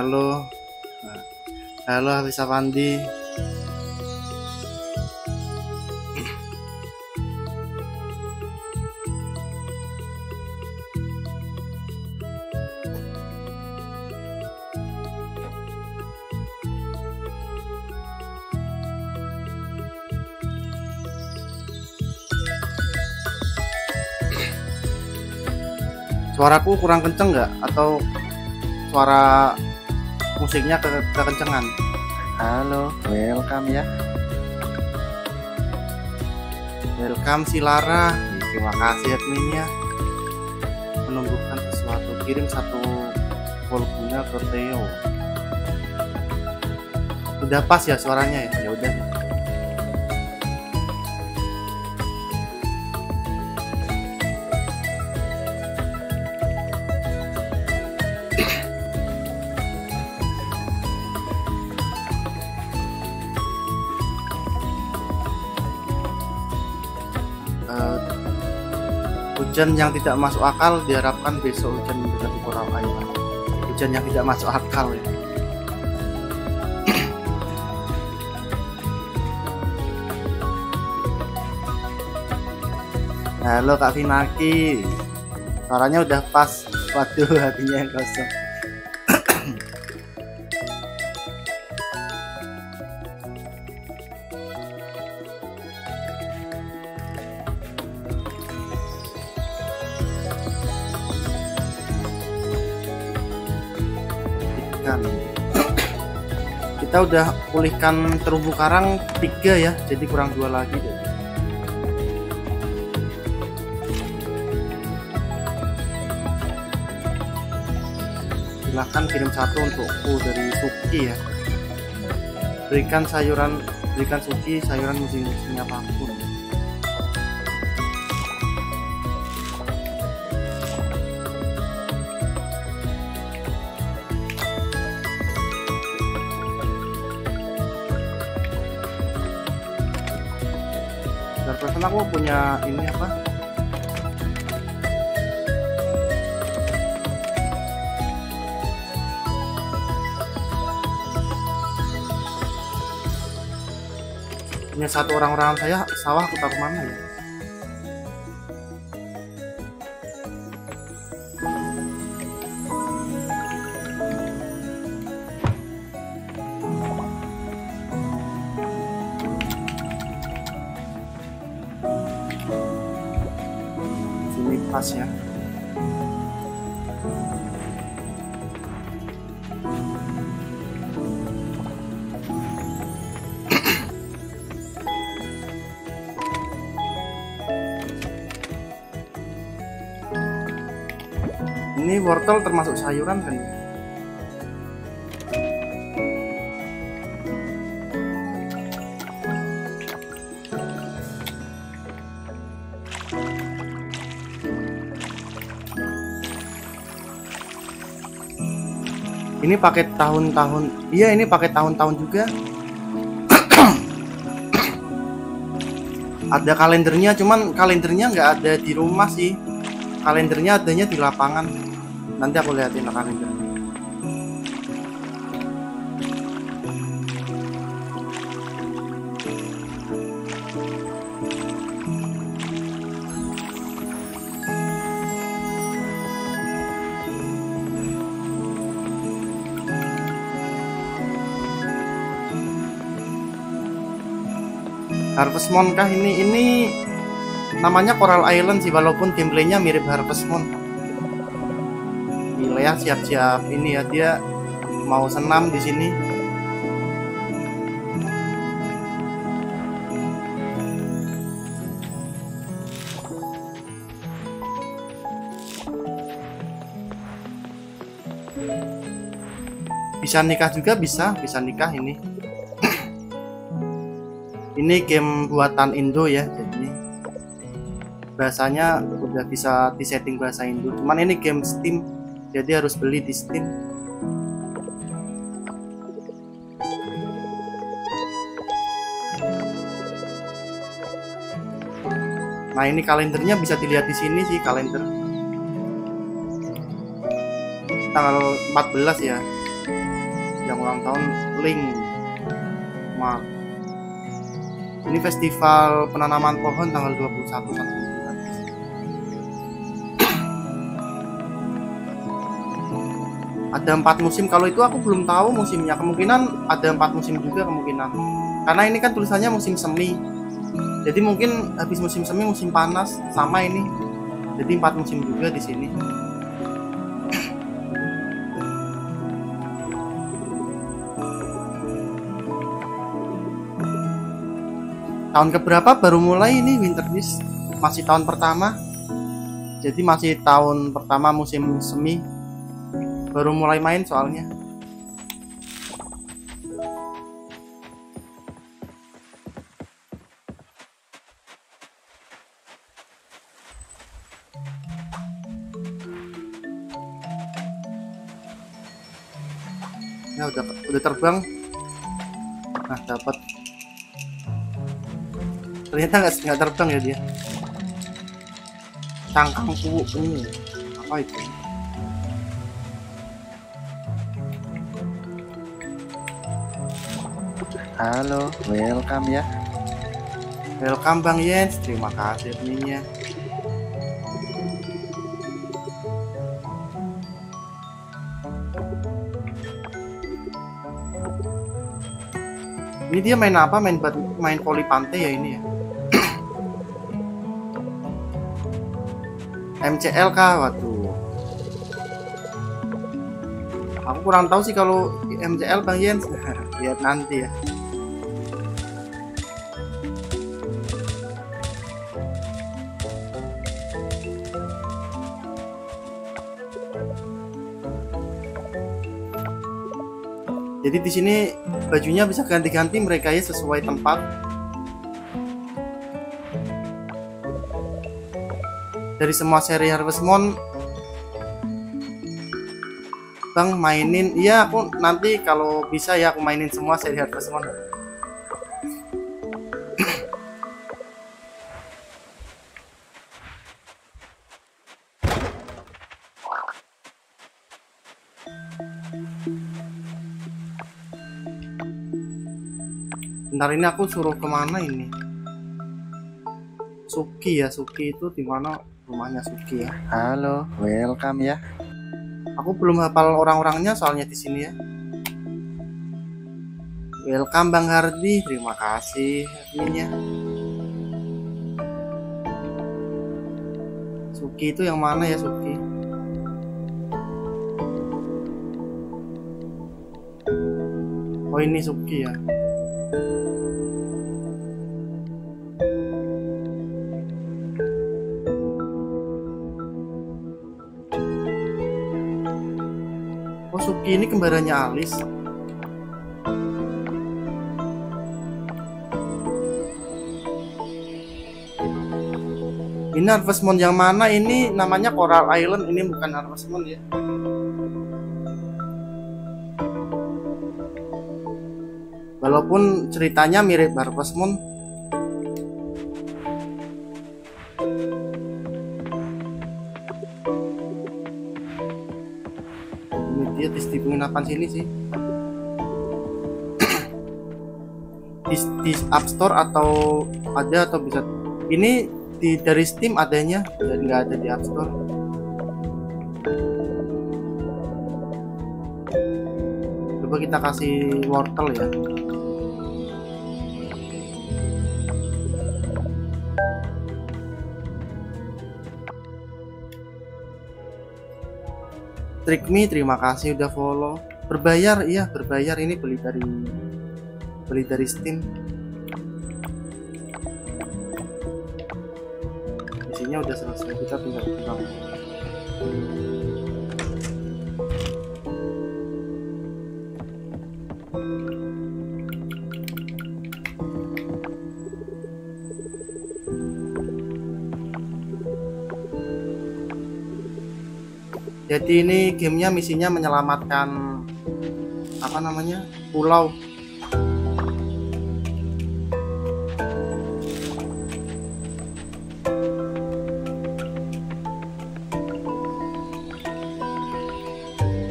Halo. Halo Alisa Pandi. Suaraku kurang kenceng nggak? Atau suara musiknya ke kekencengan? Halo, welcome ya. Welcome si Lara. Terima kasih adminnya. Menumbuhkan sesuatu. Kirim satu volumenya ke Theo. Udah pas ya suaranya ya? Ya udah. Hujan yang tidak masuk akal diharapkan besok hujan mendekati Koral Island. Hujan yang tidak masuk akal ya. Halo Kak Finaki. Suaranya udah pas. Waduh, hatinya yang kosong. Udah pulihkan terumbu karang tiga ya, jadi kurang dua lagi deh. silahkan kirim satu untukku dari Suki ya berikan sayuran berikan Suki sayuran musim-musim apa pun punya ini apa? Punya satu orang-orang saya sawah aku taruh mana ya ini wortel termasuk sayuran kan? Ini pakai tahun-tahun iya ini pakai tahun-tahun juga. Ada kalendernya cuman kalendernya nggak ada di rumah sih. Kalendernya adanya di lapangan nanti aku liatin kalendernya Harvest Moon kah? Ini ini namanya Coral Island sih walaupun gameplaynya mirip Harvest Moon ya siap-siap. Ini ya dia mau senam di sini. Bisa nikah juga bisa bisa nikah ini. Ini game buatan Indo ya jadi bahasanya udah bisa disetting bahasa Indo. Cuman ini game Steam jadi harus beli di Steam nah ini kalendernya bisa dilihat di sini sih kalender. Tanggal 14 ya. Ulang tahun Link. Mark. Ini festival penanaman pohon tanggal 21 sampai ada empat musim. Kalau itu aku belum tahu musimnya. Kemungkinan ada empat musim juga kemungkinan. Karena ini kan tulisannya musim semi. Jadi mungkin habis musim semi musim panas sama ini. Jadi empat musim juga di sini. Tahun keberapa baru mulai ini winter beast? Masih tahun pertama. Jadi masih tahun pertama musim semi baru mulai main soalnya. Ya udah udah terbang. Nah dapat. Ternyata nggak nggak terbang ya dia. Cangkang kubu ini apa itu Halo, welcome ya. welcome bang Jens. Terima kasih adminnya. Ini dia main apa? Main bat main voli pantai ya ini ya? MCL kah? Waduh. Aku kurang tahu sih kalau MCL bang Jens. Lihat nanti ya jadi di sini bajunya bisa ganti-ganti mereka ya sesuai tempat. Dari semua seri Harvest Moon Bang mainin. Iya aku nanti kalau bisa ya aku mainin semua seri Harvest Moon Bentar ini aku suruh ke mana ini Suki ya Suki itu di mana rumahnya Suki ya Halo, welcome ya. Aku belum hafal orang-orangnya soalnya di sini ya. Welcome Bang Hardi, terima kasih adminnya. Suki itu yang mana ya Suki? Oh ini Suki ya. Oh ini kembarannya Alis. Ini Harvest Moon yang mana? Ini namanya Coral Island. Ini bukan Harvest Moon ya. Walaupun ceritanya mirip Harvest Moon. Ini dia di penginapan sini sih. di, di App Store atau ada atau bisa ini di dari Steam adanya dan nggak ada di App Store. Coba kita kasih wortel ya. Trick me, terima kasih udah follow. Berbayar, iya berbayar ini beli dari beli dari Steam. Isinya udah selesai, kita tinggal pulang. Jadi ini gamenya misinya menyelamatkan apa namanya pulau.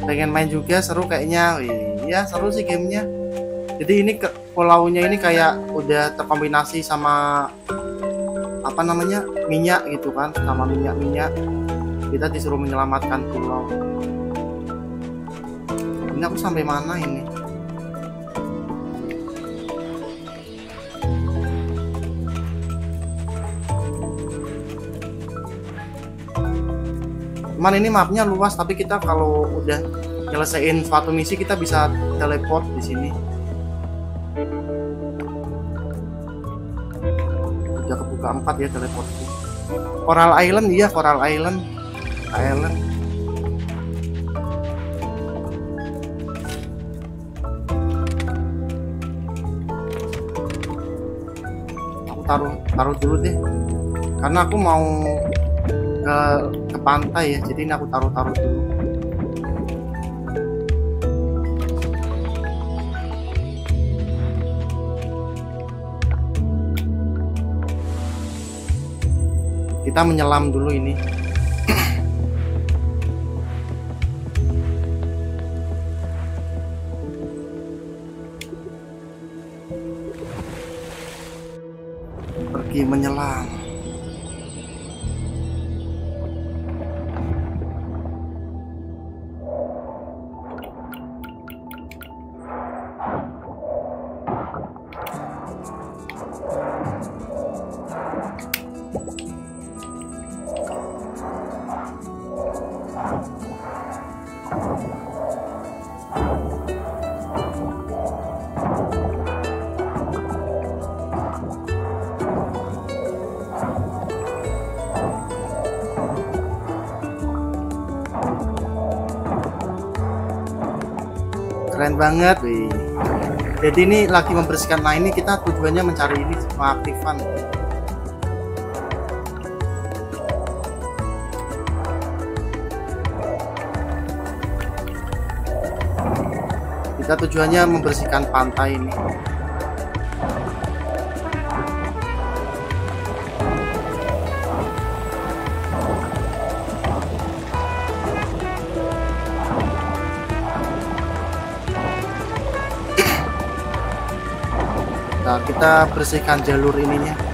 Pengen main juga seru kayaknya. Wih, ya seru sih gamenya jadi ini ke pulaunya ini kayak udah terkombinasi sama apa namanya minyak gitu kan sama minyak minyak kita disuruh menyelamatkan pulau. Ini aku sampai mana ini? Cuman ini mapnya luas tapi kita kalau udah nyelesain suatu misi kita bisa teleport di sini. Udah kebuka empat ya teleport. Coral Island iya Coral Island Island. Aku taruh taruh dulu deh. Karena aku mau ke ke pantai ya jadi ini aku taruh taruh dulu. Kita menyelam dulu ini menyelam wih jadi ini lagi membersihkan nah ini kita tujuannya mencari ini pengaktifan kita tujuannya membersihkan pantai ini kita bersihkan jalur ininya.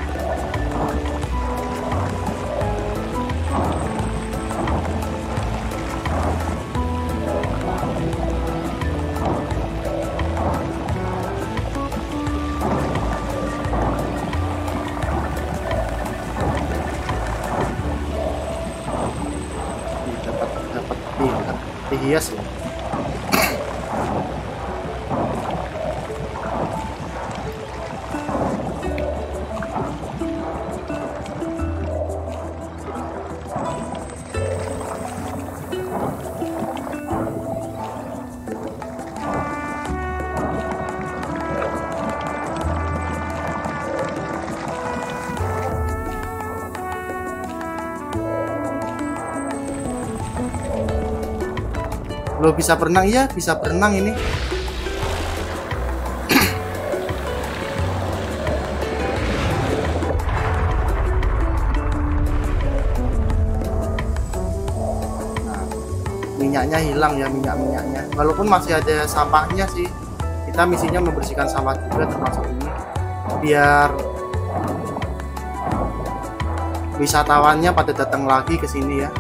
Bisa berenang iya, bisa berenang ini. Nah, minyaknya hilang ya minyak-minyaknya. Walaupun masih ada sampahnya sih. Kita misinya membersihkan sampah juga termasuk ini. Biar wisatawannya pada datang lagi ke sini ya.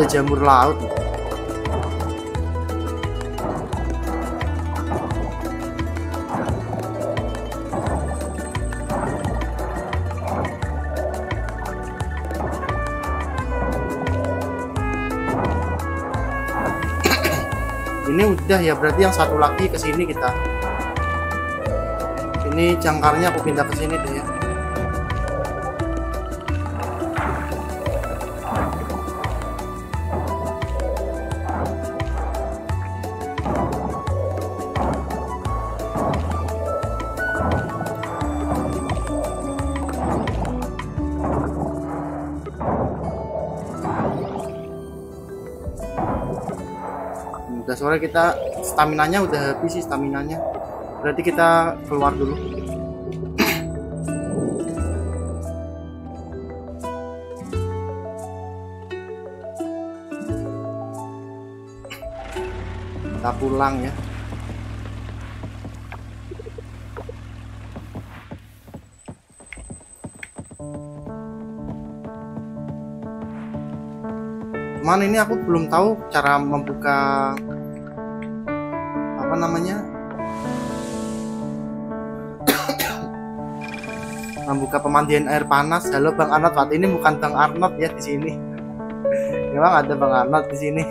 Ada jamur laut. Ini udah ya berarti yang satu lagi ke sini kita. Ini jangkarnya aku pindah ke sini deh ya soalnya kita stamina nya udah habis sih stamina nya berarti kita keluar dulu. Kita pulang ya. Cuman ini aku belum tahu cara membuka membuka pemandian air panas. Halo bang Arnold. Waktu ini bukan bang Arnold ya di sini. Memang ada bang Arnold di sini.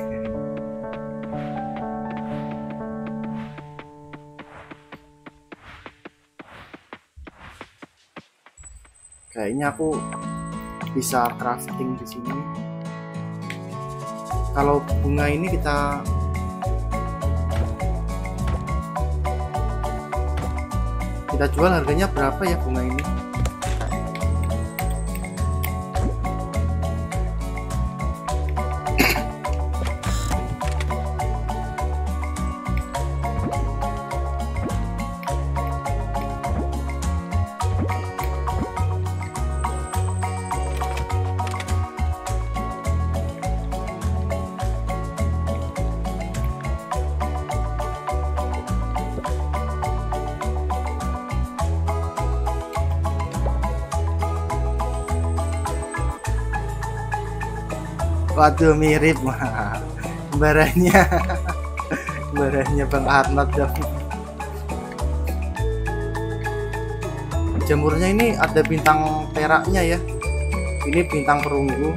Kayaknya aku bisa crafting di sini. Kalau bunga ini kita kita jual harganya berapa ya bunga ini Waduh mirip mah. Baranya. Baranya Bang dong. Jamurnya ini ada bintang peraknya ya. Ini bintang perunggu.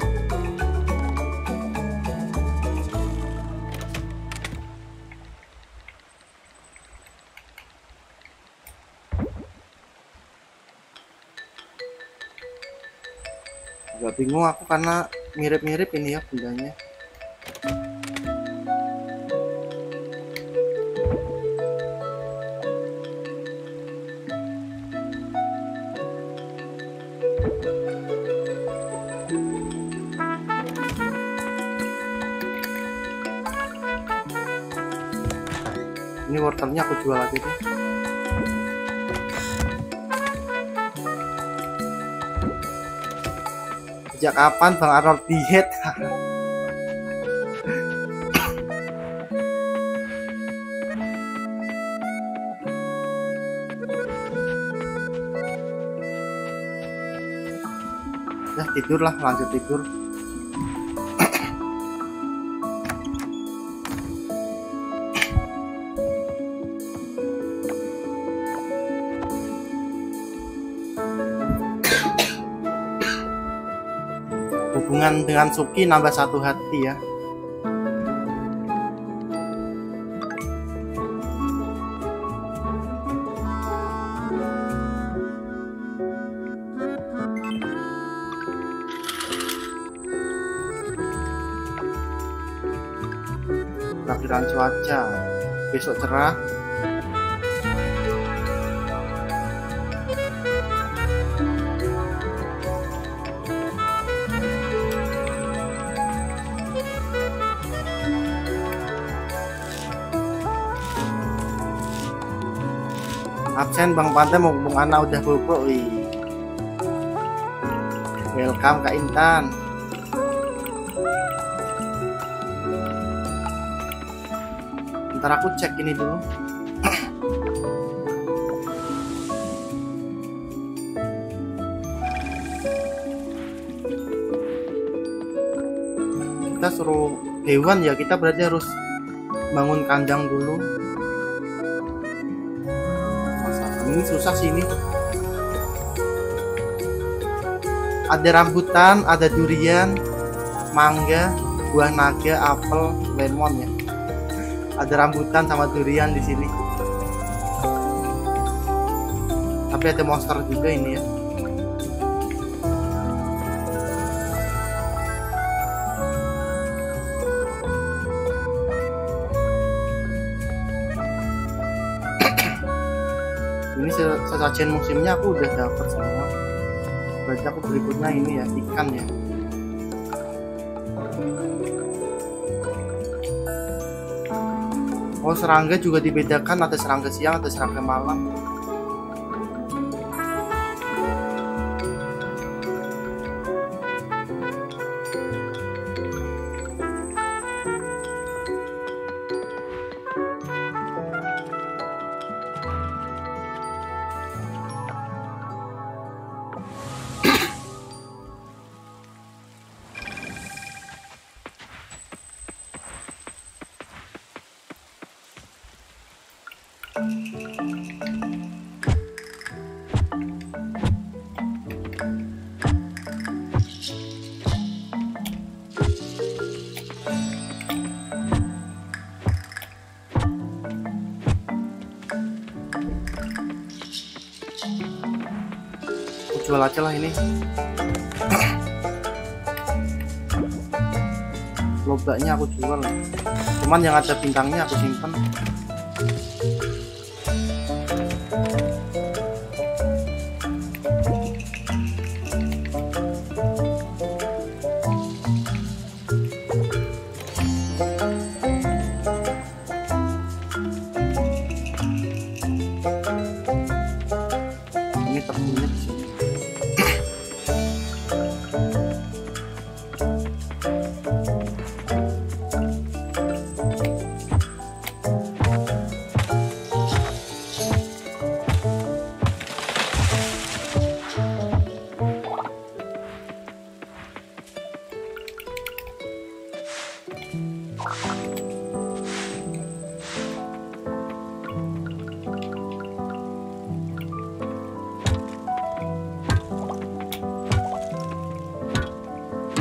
Gak bingung aku karena mirip-mirip ini ya bundanya ini wortelnya aku jual lagi deh sejak kapan Bang Arnold diet? Ya tidur lah lanjut tidur hubungan dengan Suki nambah satu hati ya. Perakiran cuaca. Besok cerah absen Bang Pantai mau Bung Ana udah bubuk wih. Welcome Kak Intan. Ntar aku cek ini dulu. Kita suruh hewan ya kita berarti harus bangun kandang dulu ini susah sih ini. Ada rambutan ada durian mangga buah naga apel lemon ya. Ada rambutan sama durian di sini. Tapi ada monster juga ini ya sesajen musimnya aku udah dapet semua. Berarti aku berikutnya ini ya ikan ya. Oh serangga juga dibedakan ada serangga siang ada serangga malam yang ada bintangnya aku simpen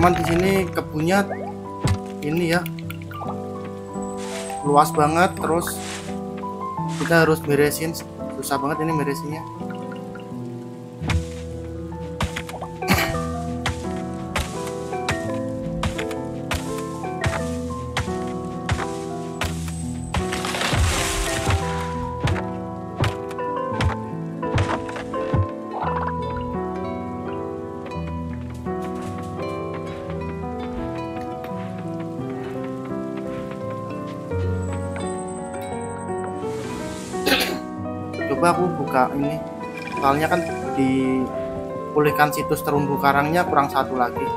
cuman di sini kebunnya ini ya. Luas banget terus kita harus beresin. Susah banget ini beresinnya soalnya kan dipulihkan situs terumbu karangnya kurang satu lagi.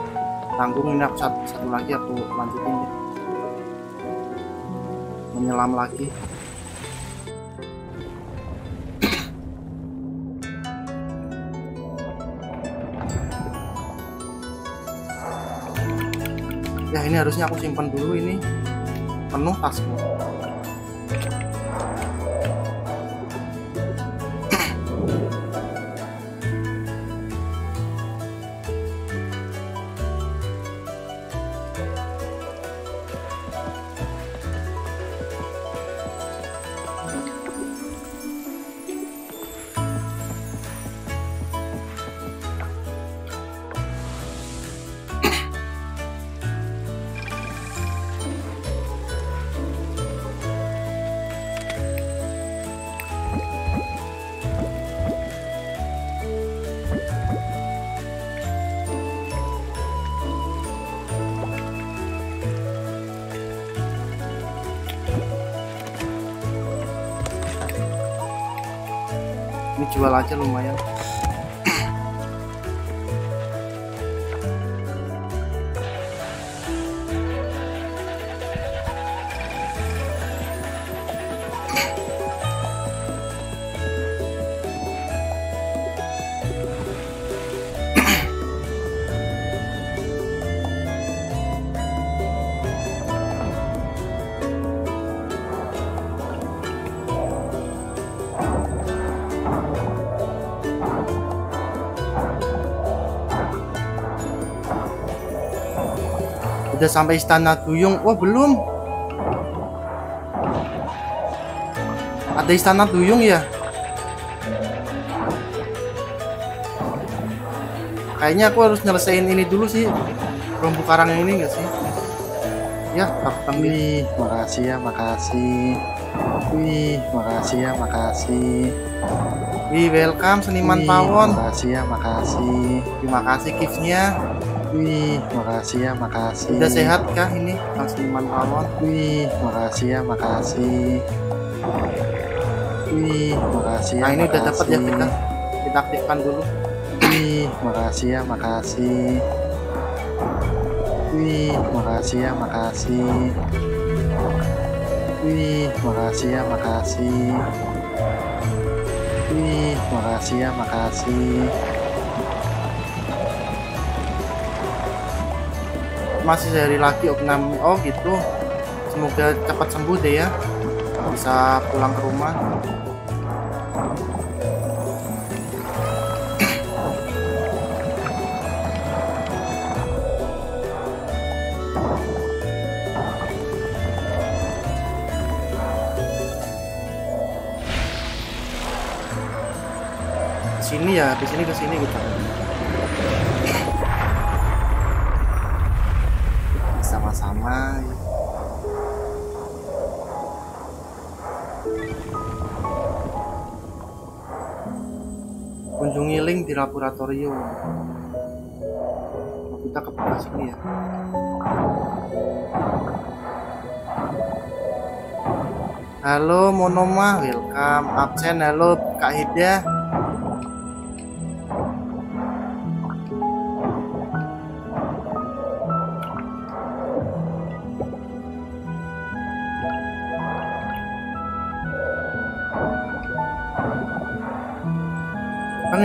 Tanggung ini aku satu, satu lagi aku lanjutin. Deh menyelam lagi. Ya ini harusnya aku simpan dulu ini. Penuh tasku jual aja lumayan udah sampai istana duyung wah belum ada istana duyung ya kayaknya aku harus nyelesain ini dulu sih terumbu karang yang ini enggak sih ya tak Wih, makasih ya, makasih. Wih, makasih ya, makasih. Wih, welcome seniman Wih, pawon. Makasih ya, makasih. Terima kasih giftnya. Wih, makasih ya, makasih. Udah sehat kah ini, Kang seniman pawon? Wih, makasih ya, makasih. Wih, makasih ya, Nah, ini udah dapat ya kita. Kita aktifkan dulu. Wih, makasih ya, makasih. Wih, makasih ya, makasih. Wih, makasih ya, makasih. Wih, makasih ya, makasih. Masih sehari lagi Oknam. Oh gitu. Semoga cepat sembuh deh ya. bisa pulang ke rumah sini ya di sini ke sini kita sama-sama kunjungi link di laboratorium kita ke bawah sini ya Halo Monoma, welcome absen. Halo Kak Hidayah.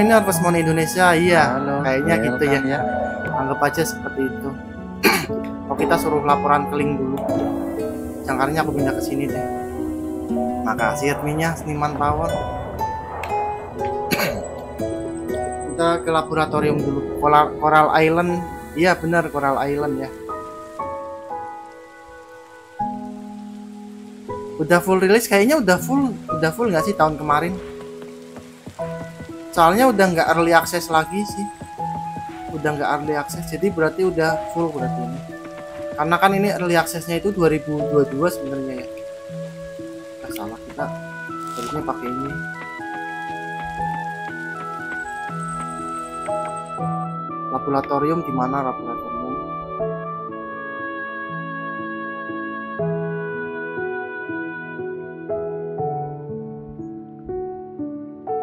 Harvest Moon Indonesia, iya. Halo, kayaknya gitu ya. welcome ya. Anggap aja seperti itu. oh kita suruh laporan ke link dulu. Jangkarnya aku pindah ke sini deh. Makasih adminnya seniman tawon. kita ke laboratorium dulu. Coral, Coral Island. Iya benar Coral Island ya. Udah full rilis kayaknya udah full, udah full nggak sih tahun kemarin? Soalnya udah nggak early access lagi sih. Udah nggak early access jadi berarti udah full berarti ini. Karena kan ini early accessnya itu 2022 sebenarnya ya. Nggak salah kita harusnya pakai ini. Laboratorium di mana laboratorium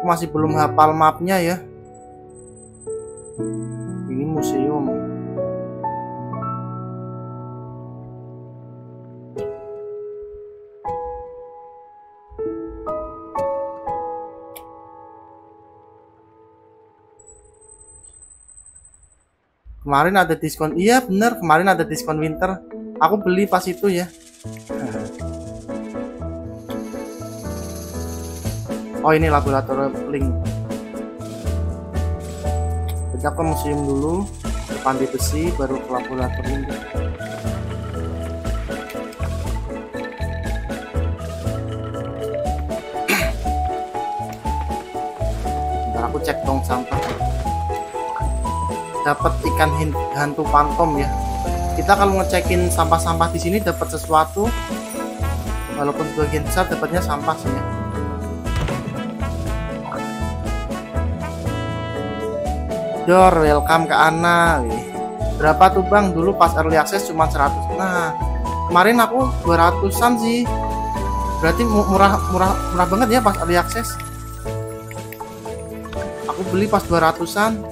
Masih belum hafal mapnya ya. Ini museum. Kemarin ada diskon iya bener kemarin ada diskon winter. Aku beli pas itu ya oh ini laboratorium link. Kita ke museum dulu ke pandai besi baru ke laboratorium. Bentar aku cek tong sampah. Dapat ikan hantu pantom ya. Kita kalau ngecekin sampah-sampah di sini dapat sesuatu. Walaupun sebagian besar dapatnya sampah sih ya Dor, welcome ke Ana. Wih. Berapa tuh Bang? Dulu pas early access cuma 100. Nah, kemarin aku 200-an sih. Berarti mu- murah murah murah banget ya pas early access. Aku beli pas 200-an.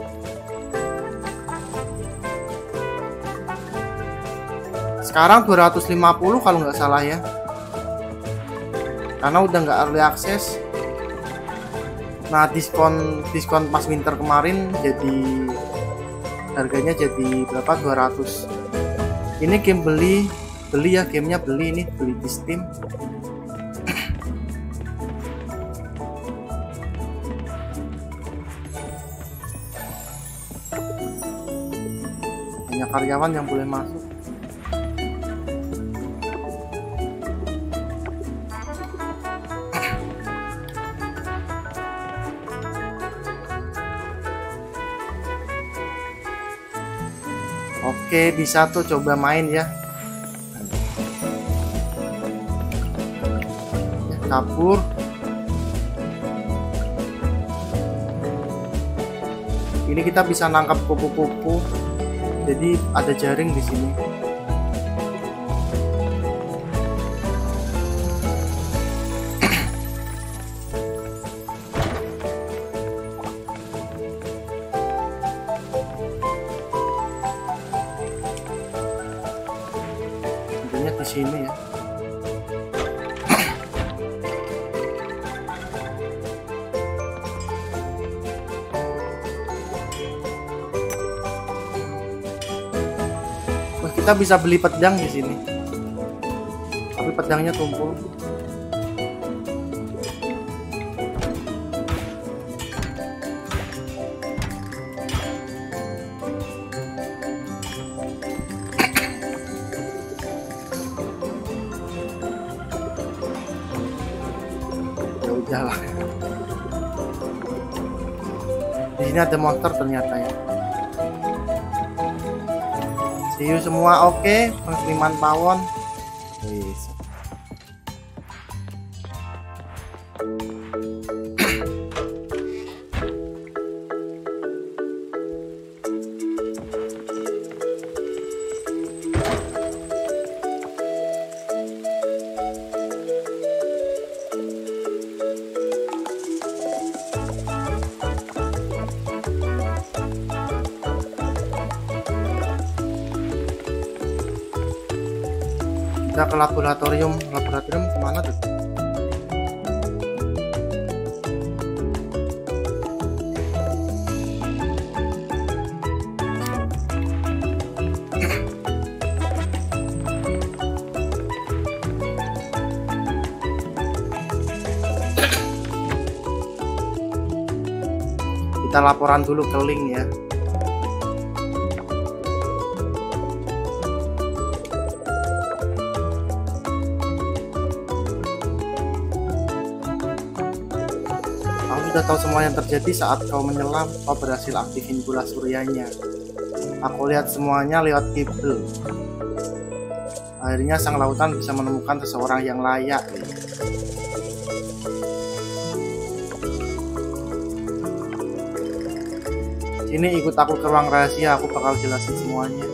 Sekarang 250 kalau nggak salah ya. Karena udah nggak early access. Nah, diskon diskon pas winter kemarin jadi harganya jadi berapa 200. Ini game beli beli ya gamenya beli ini beli di Steam. Hanya karyawan yang boleh masuk. Oke, bisa tuh coba main ya. Ya, kabur. Ini kita bisa nangkap kupu-kupu. Jadi ada jaring di sini. kita bisa beli pedang di sini. Tapi pedangnya tumpul. Ya di sini ada monster ternyata ya see you semua oke okay. pengiriman pawon Wis. Dulu ke link ya Kau sudah tahu semua yang terjadi saat kau menyelam, kau berhasil aktifin bola suryanya. Aku lihat semuanya lewat kibel. Akhirnya sang lautan bisa menemukan seseorang yang layak. Sini ikut aku ke ruang rahasia, aku bakal jelasin semuanya.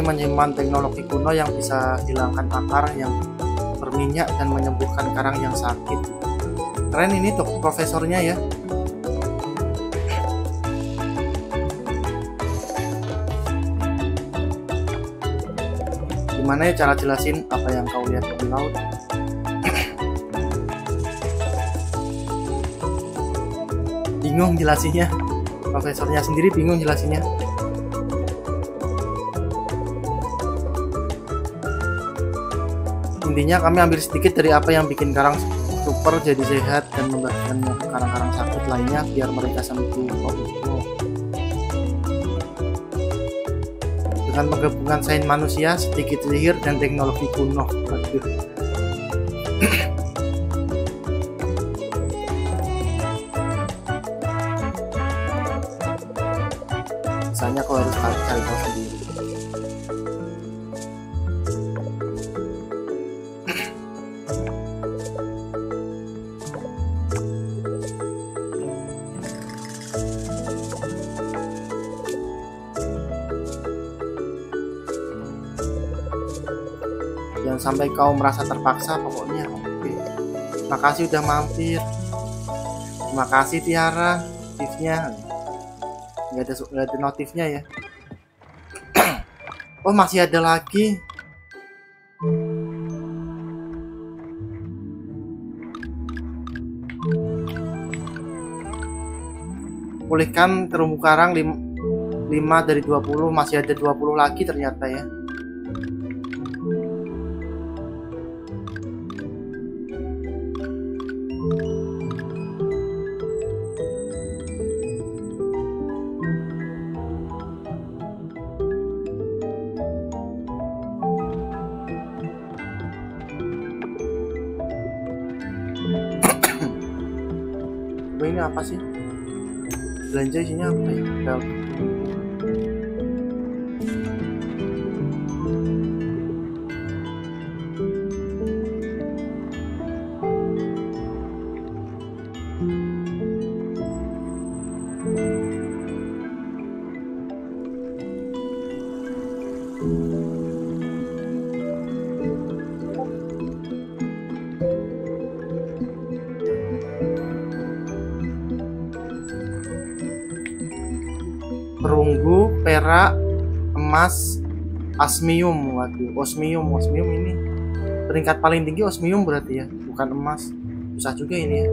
Ini menyimpan teknologi kuno yang bisa hilangkan akar yang berminyak dan menyembuhkan karang yang sakit. Keren ini tuh profesornya ya. Gimana ya cara jelasin apa yang kau lihat di laut? bingung jelasinnya. Profesornya sendiri bingung jelasinnya. Intinya kami ambil sedikit dari apa yang bikin karang super jadi sehat dan membagikannya karang-karang sakit lainnya biar mereka sembuh oh, oh. dengan penggabungan sains manusia sedikit sihir dan teknologi kuno Aduh. Kau merasa terpaksa pokoknya. Oke. Makasih udah mampir. Terima kasih Tiara notifnya nggak ada nggak ada notifnya ya. Oh masih ada lagi. Pulihkan terumbu karang 5 dari 20 masih ada 20 lagi ternyata ya Belanja isinya apa ya? Asmium. Waduh, osmium, osmium ini peringkat paling tinggi osmium berarti ya, bukan emas. Susah juga ini ya.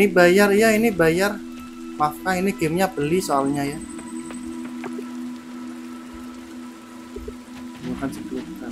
Ini bayar ya ini bayar. Maafkan ini gamenya beli soalnya ya. Bukan sebelumnya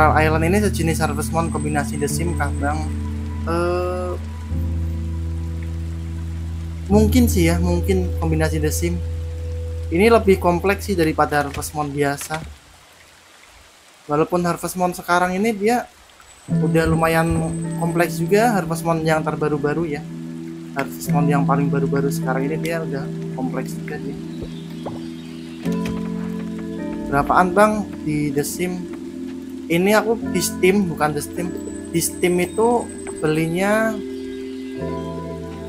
Coral Island ini sejenis Harvest Moon kombinasi The Sim kah bang? Eh, mungkin sih ya, mungkin kombinasi The Sim. Ini lebih kompleks sih daripada Harvest Moon biasa. Walaupun Harvest Moon sekarang ini dia udah lumayan kompleks juga Harvest Moon yang terbaru-baru ya. Harvest Moon yang paling baru-baru sekarang ini dia udah kompleks juga sih. Berapaan bang di The Sim ini aku di Steam bukan di Steam. Di Steam itu belinya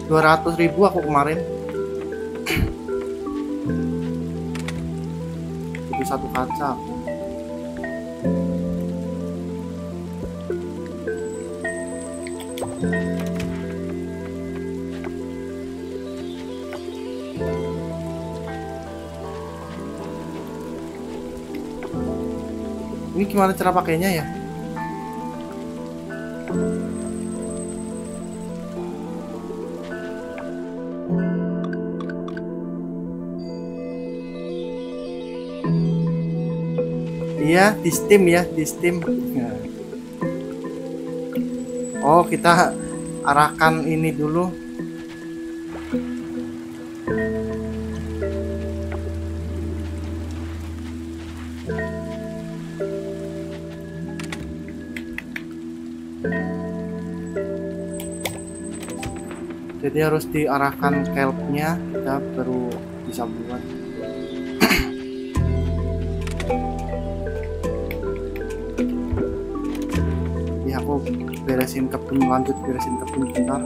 200.000 aku kemarin. Itu satu kaca gimana cara pakainya ya? Iya di Steam ya di Steam. Nah. oh kita arahkan ini dulu jadi harus diarahkan kelpnya kita baru bisa buat. Ya aku beresin kebun lanjut beresin kebun bentar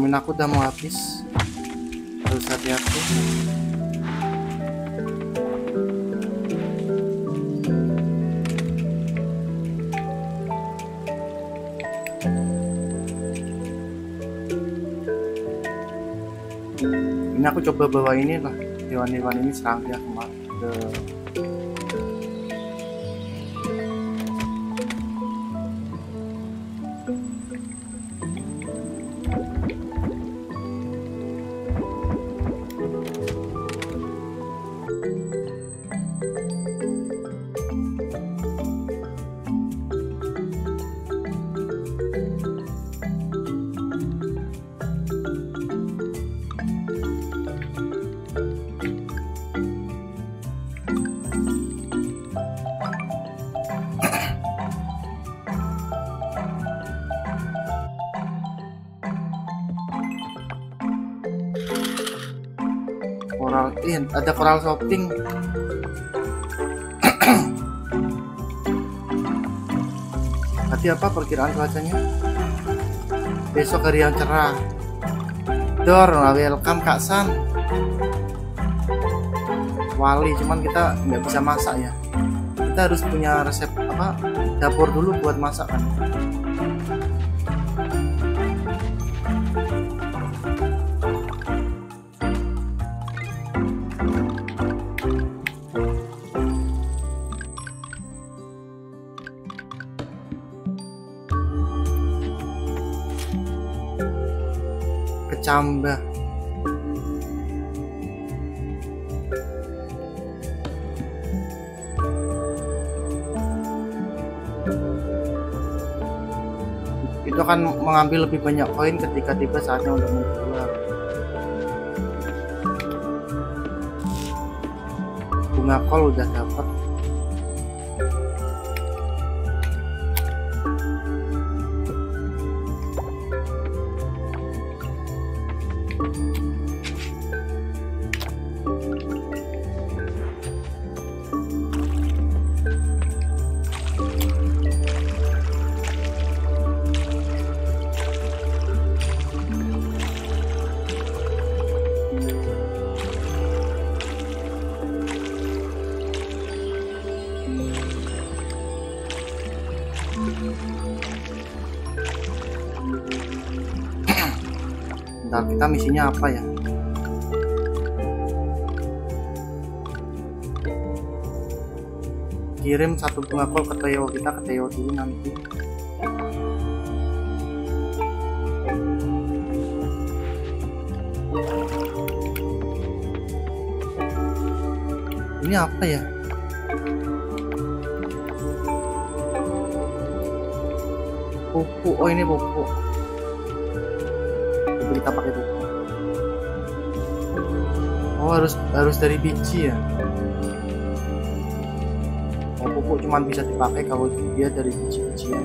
stamina aku udah mau habis. Harus hati-hati. Ini aku coba bawa ini lah hewan-hewan ini serang dia kemar ke ada koral shopping Tadi apa perkiraan cuacanya? Besok hari yang cerah. Dor, welcome Kak San. Wali, cuman kita nggak bisa masak ya. Kita harus punya resep apa? Dapur dulu buat masak bercanda. itu akan mengambil lebih banyak koin ketika tiba saatnya untuk menjual bunga kol udah dapat Misinya apa ya? Kirim satu bunga kol ke Theo. Kita ke Theo dulu nanti. Ini apa ya? Pupuk. Oh, ini pupuk kita pakai buku oh harus harus dari biji ya. Oh pupuk cuma bisa dipakai kalau dia dari biji-bijian.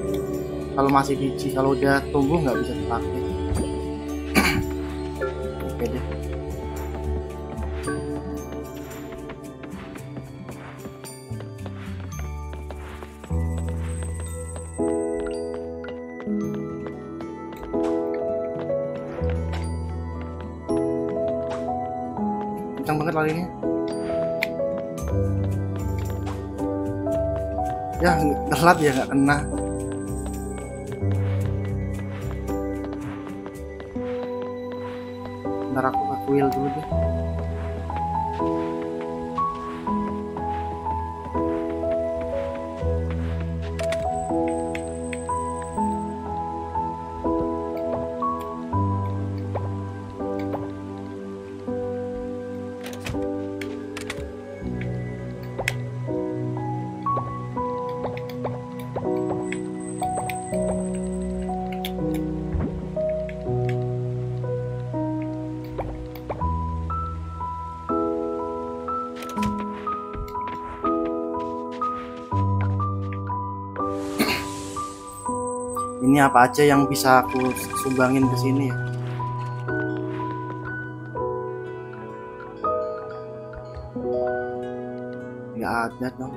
Kalau masih biji kalau udah tumbuh nggak bisa dipakai telat ya nggak kena. Ntar aku ke kuil dulu deh ini apa aja yang bisa aku sumbangin ke sini ya? Nggak ada dong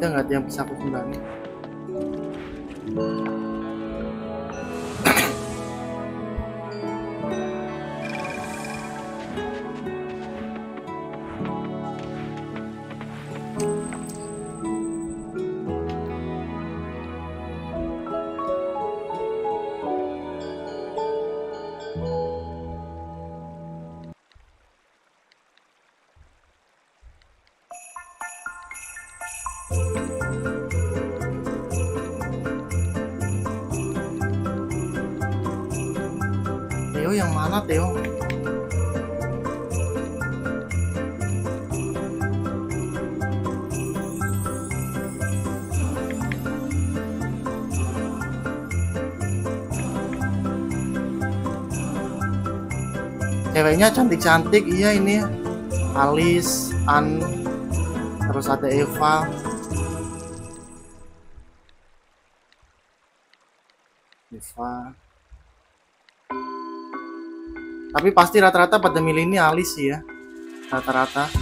ada nggak yang bisa aku sumbangin ceweknya cantik-cantik. Iya ini. Alice An terus ada Eva. Eva. Tapi pasti rata-rata pada milih ini Alice ya. Rata-rata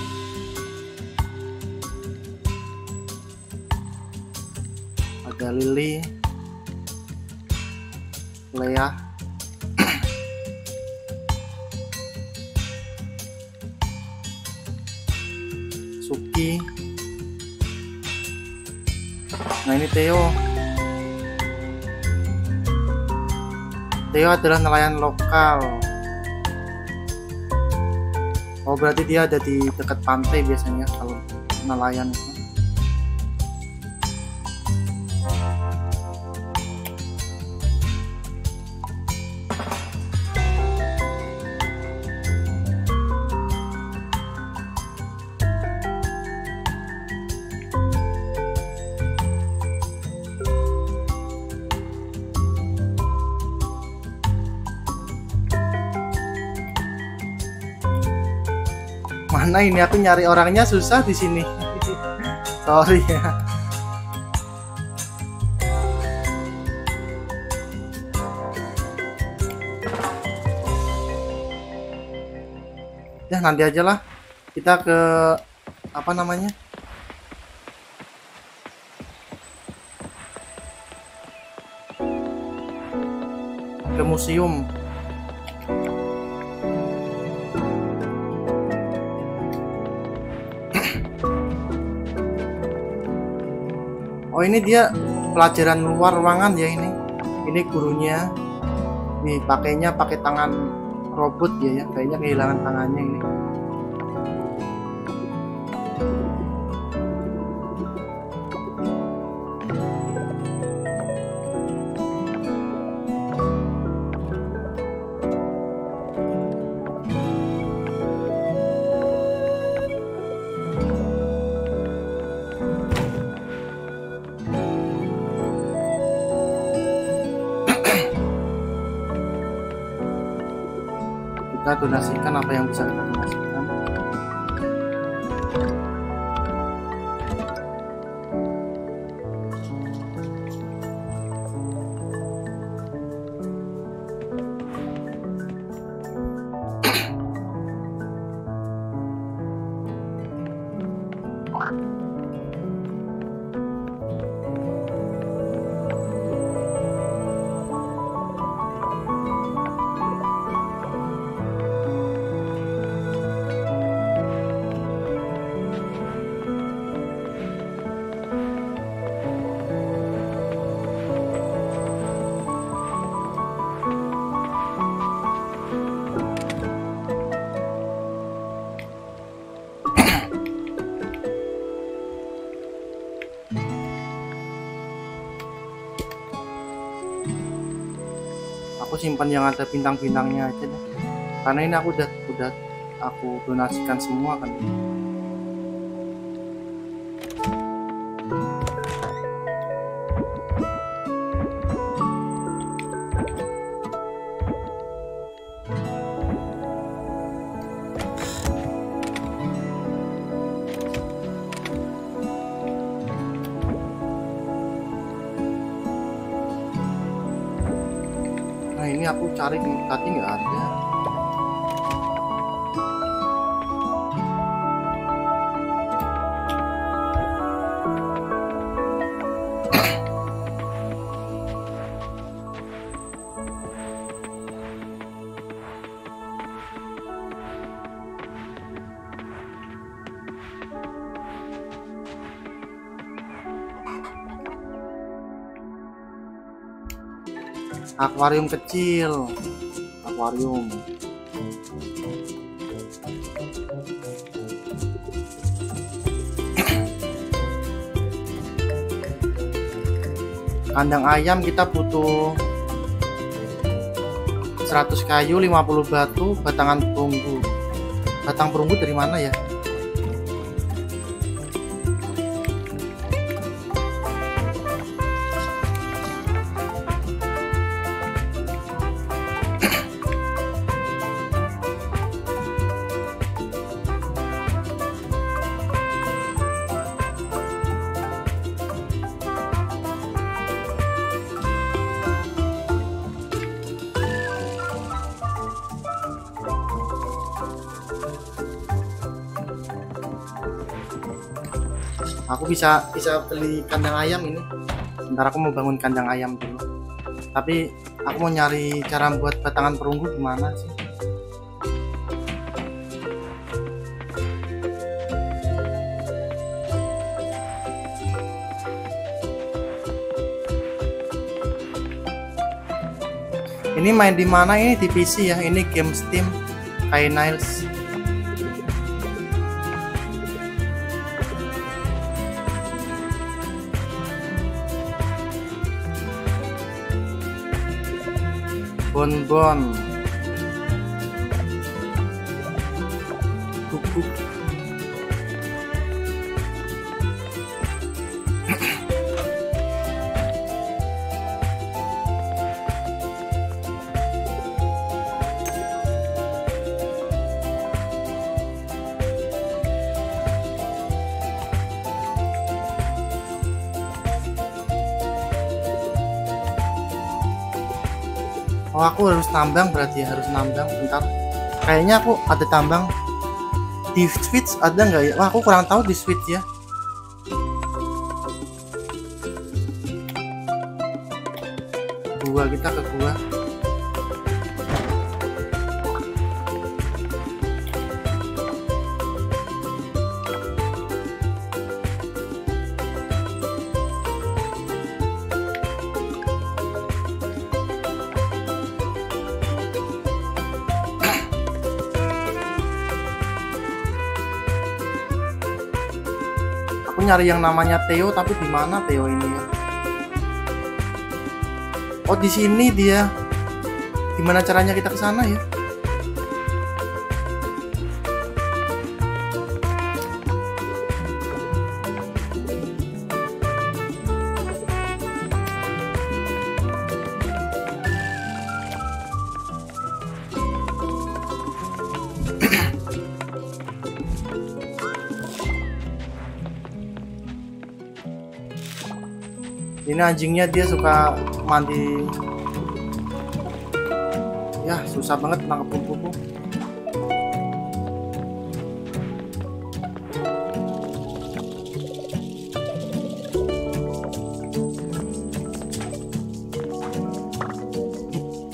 Theo adalah nelayan lokal. Oh berarti dia ada di dekat pantai biasanya kalau nelayan mana ini aku nyari orangnya susah di sini. Sorry ya. Ya nanti aja lah. Kita ke apa namanya? Ke museum oh ini dia pelajaran luar ruangan ya ini. Ini gurunya. Nih pakainya pakai tangan robot ya ya kayaknya kehilangan tangannya ini donasikan apa yang bisa kita simpan yang ada bintang-bintangnya aja deh. Karena ini aku udah udah aku donasikan semua kan cari di tadi nggak akuarium kecil. Akuarium. Kandang ayam kita butuh 100 kayu 50 batu batangan perunggu. Batang perunggu dari mana ya bisa bisa beli kandang ayam ini. Ntar aku mau bangun kandang ayam dulu. Tapi aku mau nyari cara buat batangan perunggu gimana sih? Ini main di mana ini? Di PC ya. Ini game Steam. Kayak Niles bonbon nambang berarti ya harus nambang bentar. Kayaknya aku ada tambang. Di switch ada nggak ya? Wah aku kurang tahu di switch ya nyari yang namanya Theo tapi di mana Theo ini ya? Oh di sini dia. Gimana caranya kita ke sana ya ini anjingnya dia suka mandi. Ya susah banget nangkep kupu-kupu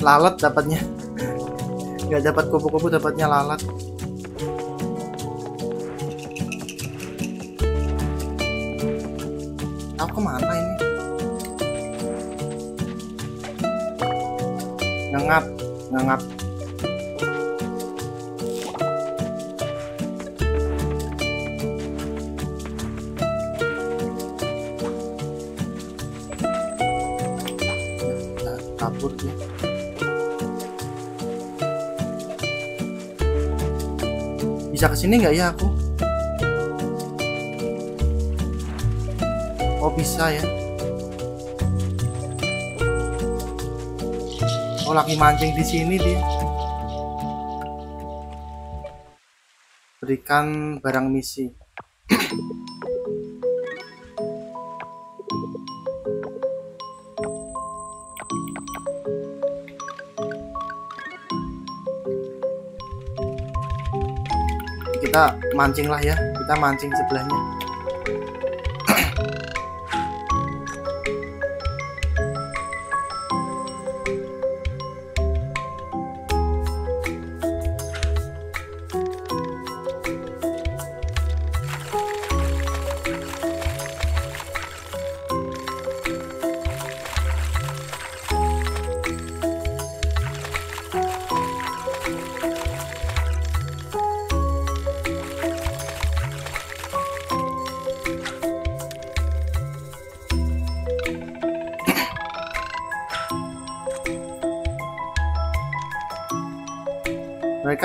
lalat dapatnya. Nggak dapat kupu-kupu dapatnya lalat ke sini nggak ya aku oh bisa ya Oh lagi mancing di sini dia. Berikan barang misi. Mancing lah ya. Kita mancing sebelahnya.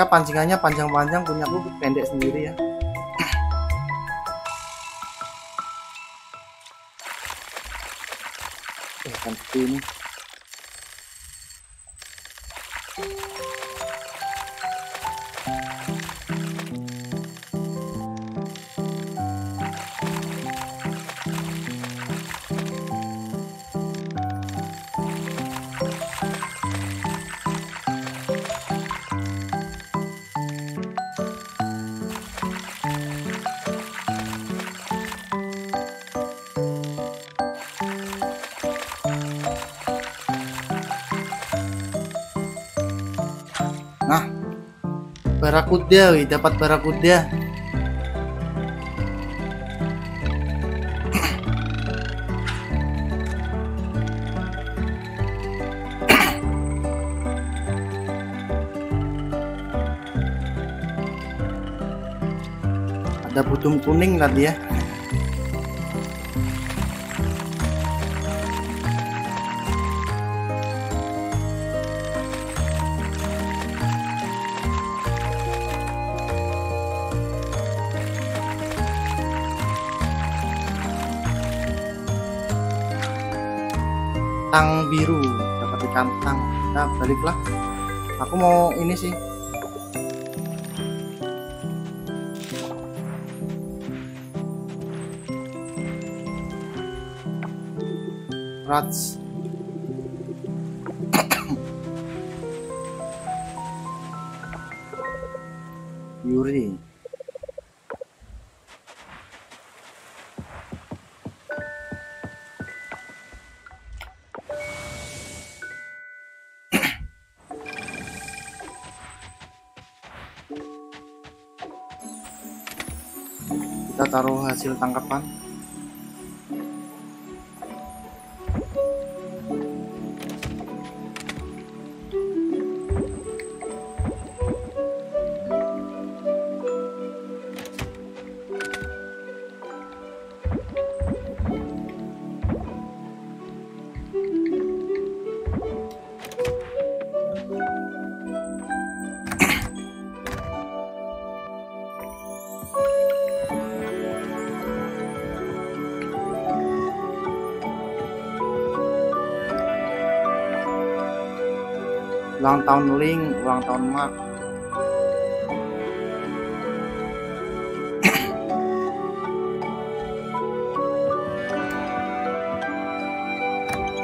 Mereka pancingannya panjang-panjang punya aku pendek sendiri ya. Eh kan ini barakuda wih dapat barakuda ada budung kuning tadi ya tang biru dapat ikan tang nah baliklah. Aku mau ini sih. Rats hasil tangkapan ulang tahun link ulang tahun mark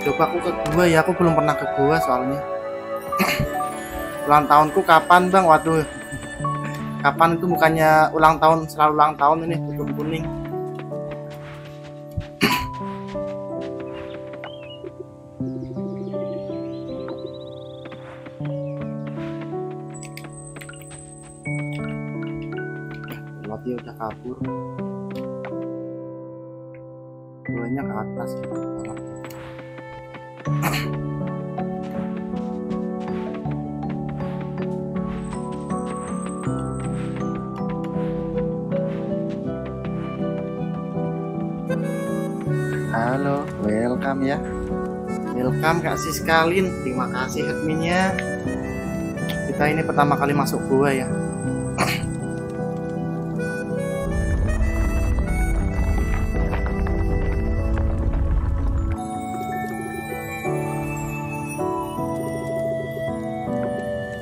coba aku ke gua ya aku belum pernah ke gua soalnya. Ulang tahunku kapan bang? Waduh. Kapan itu bukannya ulang tahun selalu ulang tahun ini halo welcome ya. Welcome Kak Siskalin Terima kasih adminnya. Kita ini pertama kali masuk gua ya.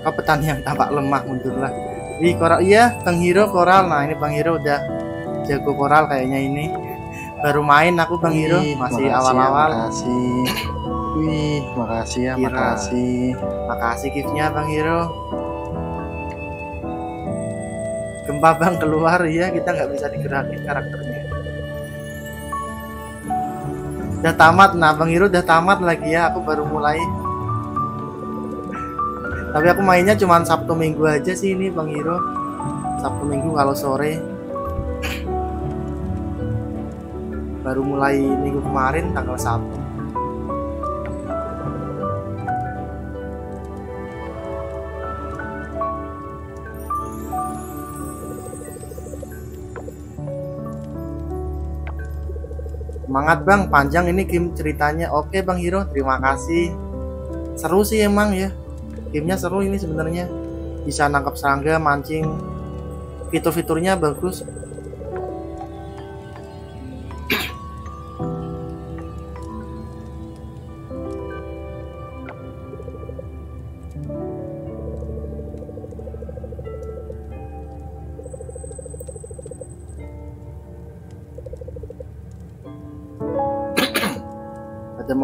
Kau petani yang tampak lemah mundurlah. Ih koral. Iya Bang Hiro koral. Nah ini Bang Hiro udah jago koral kayaknya ini Baru main aku Bang Hiro Masih ya, awal-awal makasih wih makasih ya makasih Makasih giftnya Bang Hiro. Gempa Bang keluar ya kita nggak bisa digerakin karakternya. Udah tamat, nah Bang Hiro udah tamat lagi ya. Aku baru mulai. Tapi aku mainnya cuma Sabtu Minggu aja sih ini Bang Hiro. Sabtu Minggu kalau sore. Baru mulai minggu kemarin tanggal 1 Semangat bang, panjang ini game ceritanya. Oke bang Hiro, terima kasih. Seru sih emang ya. Gamenya seru ini sebenarnya. Bisa nangkap serangga, mancing. Fitur-fiturnya bagus.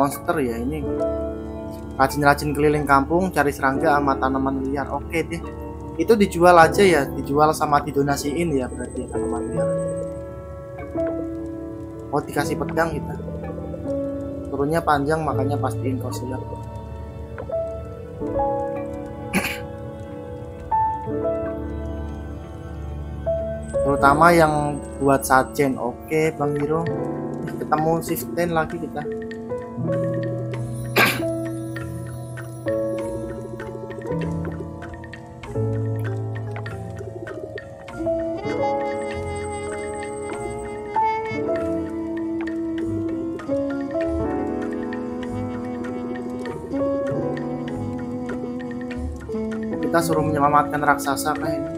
Monster ya ini. Rajin-rajin keliling kampung cari serangga sama tanaman liar. Oke deh. Itu dijual aja ya, dijual sama didonasiin ya berarti tanaman liar. Oh dikasih pedang kita. Turunnya panjang makanya pastiin kau siap. Terutama yang buat sajen. Oke Bang Hiro. Ketemu shift 10 lagi kita. Kita suruh menyelamatkan raksasa kan ini.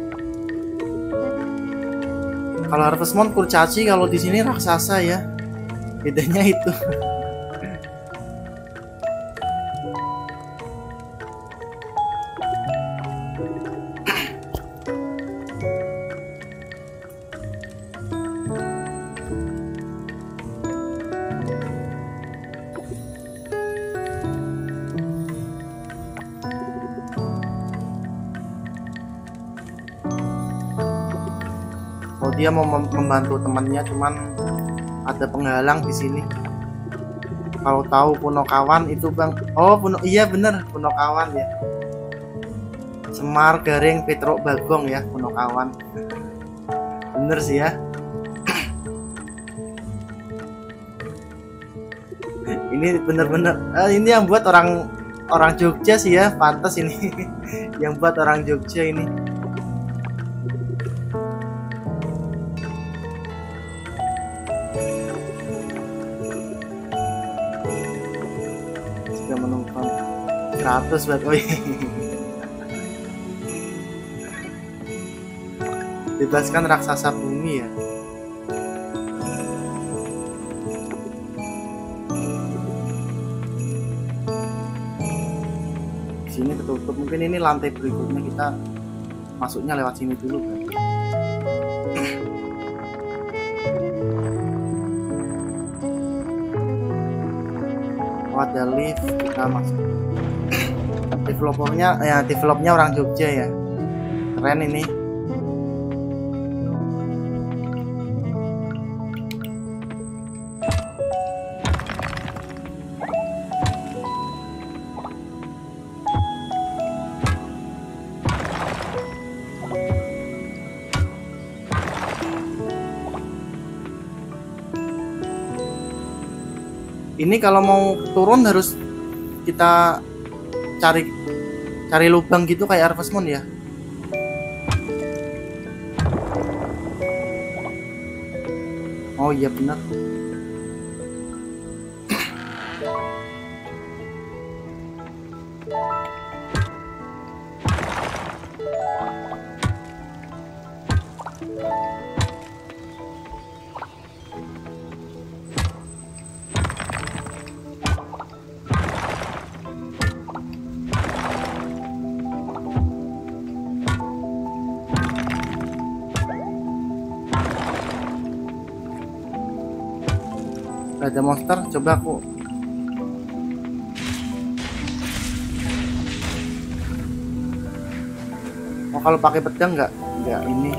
Kalau Harvest Moon kurcaci, kalau di sini raksasa ya. Bedanya itu. dia mau mem- membantu temannya cuman ada penghalang di sini. Kalau tahu Punokawan itu bang? Oh Puno iya bener Punokawan ya. Semar Garing Petruk Bagong ya Punokawan bener sih ya. Ini bener-bener eh, ini yang buat orang orang Jogja sih ya. Pantas ini. Yang buat orang Jogja ini 100 buat iya. bebaskan raksasa bumi ya. Sini ketutup. Mungkin ini lantai berikutnya kita masuknya lewat sini dulu kan ada lift kita masuk developernya ya developnya orang Jogja ya. Keren ini. Ini kalau mau turun harus kita cari cari lubang gitu kayak Harvest Moon ya? Oh iya benar ada monster coba aku. Oh kalau pakai pedang nggak nggak ini.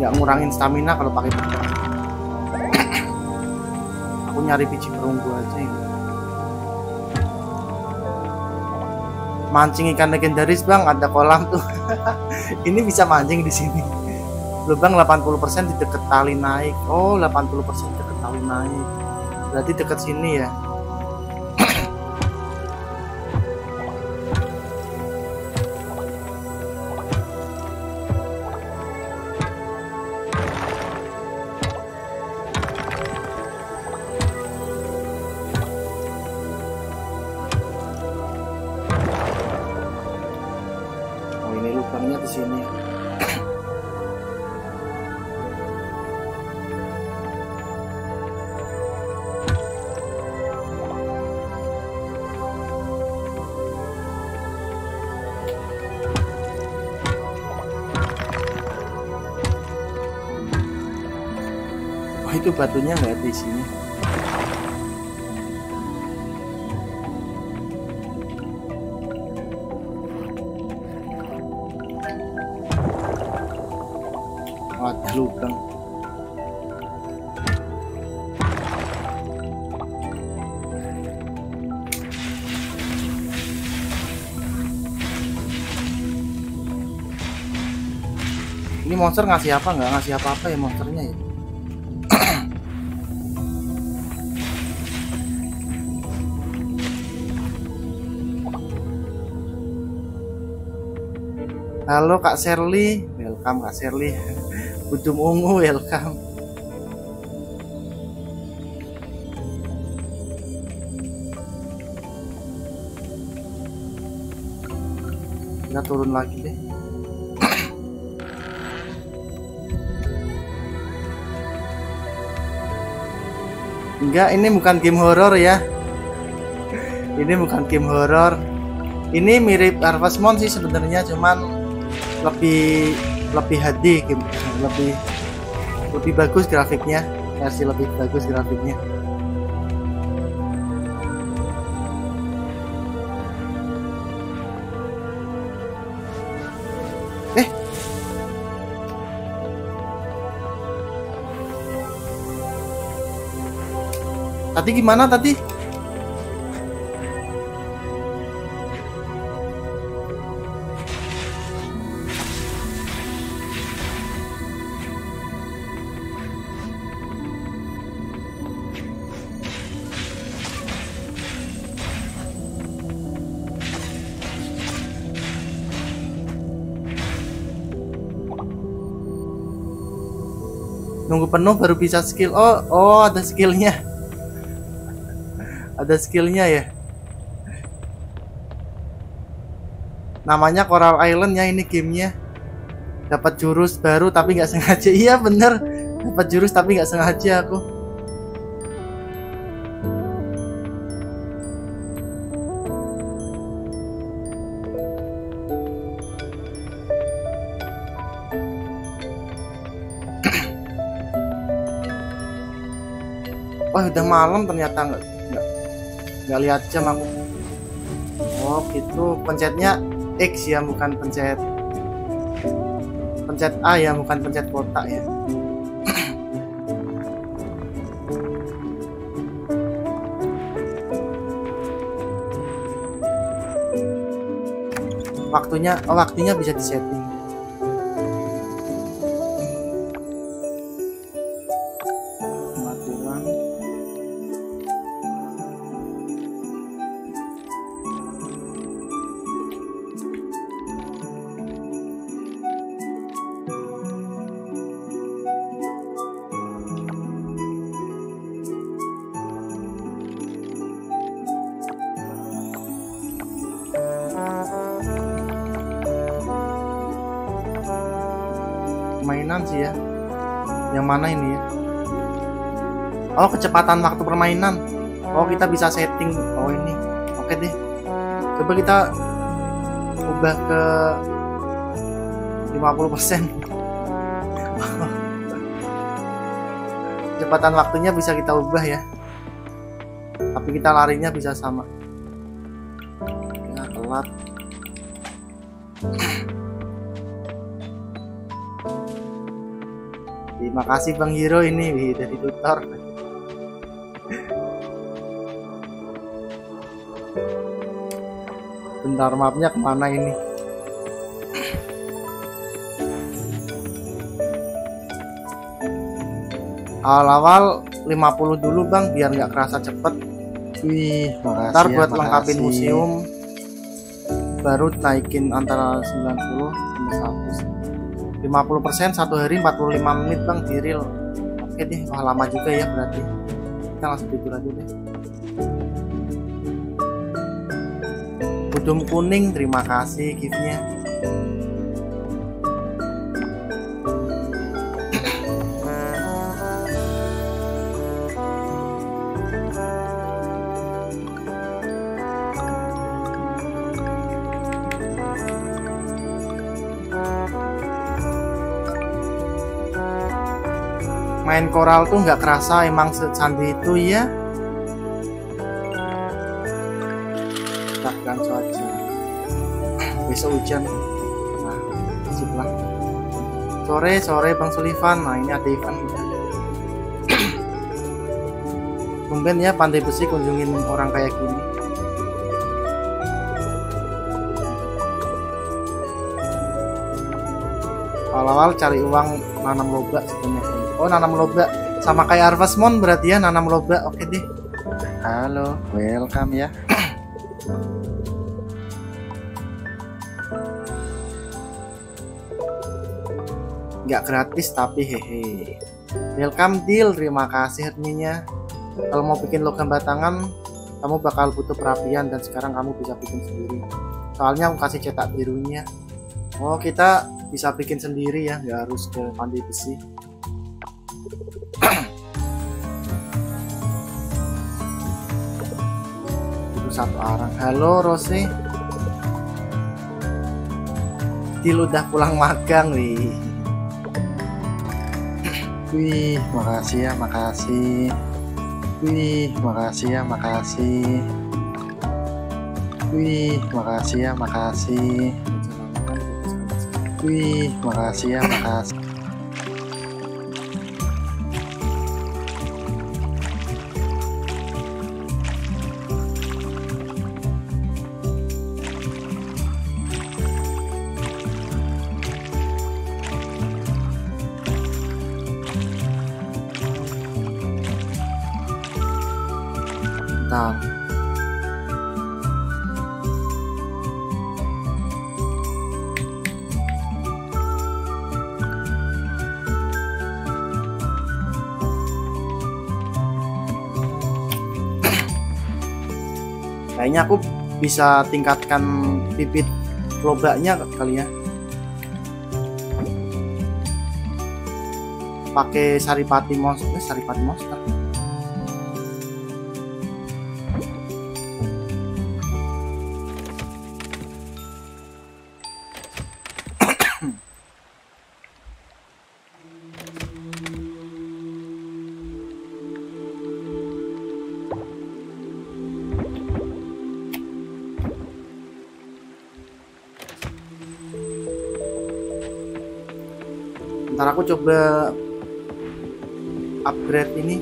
Nggak ngurangin stamina kalau pakai pedang. Aku nyari biji perunggu aja ini. mancing ikan legendaris bang. Ada kolam tuh. Ini bisa mancing di sini lubang 80% di dekat tali naik. Oh 80% dekat tali naik. Berarti dekat sini ya Batunya nggak ada ada lubang. Ini monster ngasih apa nggak ngasih apa-apa ya monsternya ya? Halo Kak Sherly, welcome Kak Sherly. Budum ungu, welcome. Kita turun lagi deh. Enggak, ini bukan game horor ya. Ini bukan game horor. Ini mirip Harvest Moon sih sebenarnya, cuman lebih lebih HD game lebih lebih bagus grafiknya versi lebih bagus grafiknya. Eh. Tadi gimana tadi penuh baru bisa skill. Oh oh ada skillnya. Ada skillnya ya. Namanya Coral Island ya ini gamenya. Dapat jurus baru tapi nggak sengaja. Iya bener. Dapat jurus tapi nggak sengaja aku udah malam ternyata nggak nggak lihat jam aku. Oh gitu pencetnya X ya bukan pencet pencet A ya bukan pencet kotak ya. waktunya oh, waktunya bisa disetting kecepatan waktu permainan. Oh kita bisa setting. Oh ini. Oke deh. Coba kita ubah ke 50% kecepatan waktunya bisa kita ubah ya. Tapi kita larinya bisa sama. Ya telat. Terima kasih Bang Hiro. Ini dari tutor. Bentar mapnya ke mana ini? Awal-awal 50 dulu bang biar nggak kerasa cepet. Wih, makasih Ntar ya, buat lengkapin makasih. museum Baru naikin antara 90 sampai 100 50% satu hari 45 menit bang di real Oke deh, wah lama juga ya berarti. Kita langsung tidur aja deh Budum kuning, terima kasih giftnya. Main koral tuh nggak kerasa emang sandi itu ya bahkan cuaca. Besok hujan. Nah sebelah sore sore bang Sullivan. Nah ini ada event Tumben ya pantai besi kunjungin orang kayak gini. Awal-awal cari uang nanam lobak sebenarnya. Oh nanam lobak sama kayak Harvest Moon berarti ya nanam lobak oke deh. Halo, welcome ya. Nggak gratis tapi hehe. Welcome deal terima kasih adminnya kalau mau bikin logam batangan kamu bakal butuh perapian dan sekarang kamu bisa bikin sendiri. Soalnya aku kasih cetak birunya. Oh kita bisa bikin sendiri ya nggak harus ke pandai besi. Itu satu arah halo Rose. Dil udah pulang magang wih Wih, makasih ya, makasih. Wih, makasih ya, makasih. Wih, makasih ya, makasih. Wih, makasih ya, makasih. Bisa tingkatkan bibit lobaknya kali ya. Pakai saripati monster eh, saripati monster aku coba upgrade ini.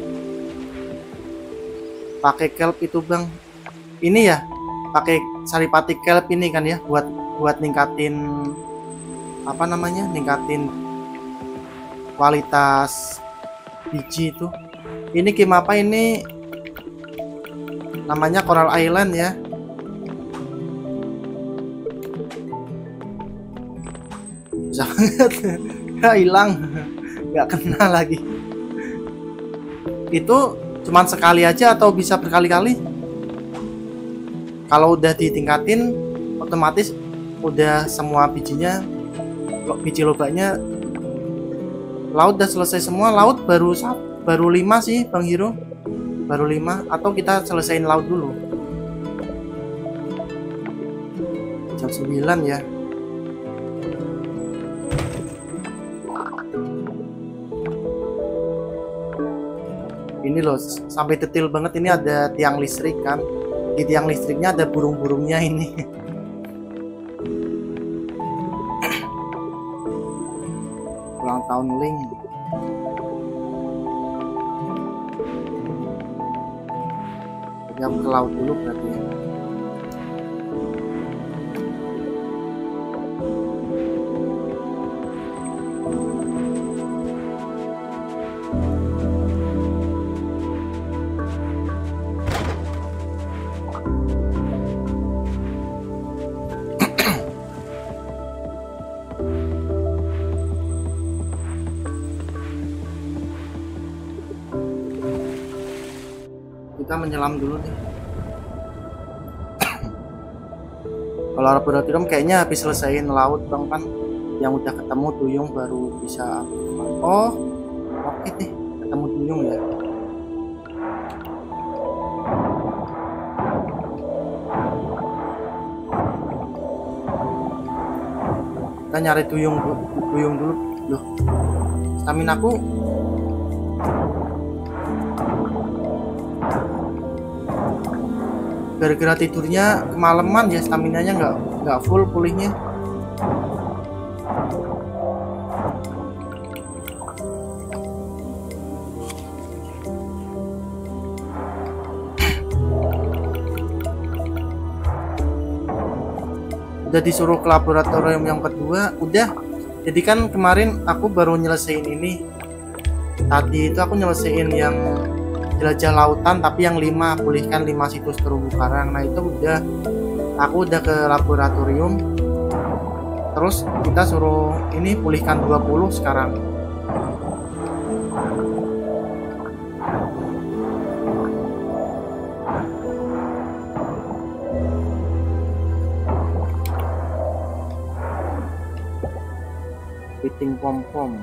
Pakai kelp itu bang. Ini ya pakai saripati kelp ini kan ya buat buat ningkatin apa namanya ningkatin kualitas biji itu. Ini game apa ini? Namanya Coral Island ya. Sangat ya hilang. Nggak kena lagi. Itu cuman sekali aja atau bisa berkali-kali? Kalau udah ditingkatin otomatis udah semua bijinya biji lobaknya laut udah selesai semua. Laut baru baru 5 sih Bang Hiro. Baru 5 atau kita selesaiin laut dulu? Jam 9 ya ini loh sampai detail banget ini ada tiang listrik kan? Di tiang listriknya ada burung-burungnya ini. Ulang tahun link aku ke laut dulu berarti ya. Kita menyelam dulu nih kalau laboratorium kayaknya habis selesaiin laut bang pan. Yang udah ketemu duyung baru bisa oh oke deh ketemu duyung ya. Kita nyari duyung du- duyung dulu. Loh stamina aku gara-gara tidurnya kemalaman ya stamina nya nggak nggak full pulihnya. Udah disuruh ke laboratorium yang kedua udah. Jadi kan kemarin aku baru nyelesain ini. Tadi itu aku nyelesain yang jelajah lautan tapi yang lima pulihkan lima situs terumbu karang. Nah itu udah aku udah ke laboratorium. Terus kita suruh ini pulihkan 20 sekarang. Fitting pom pom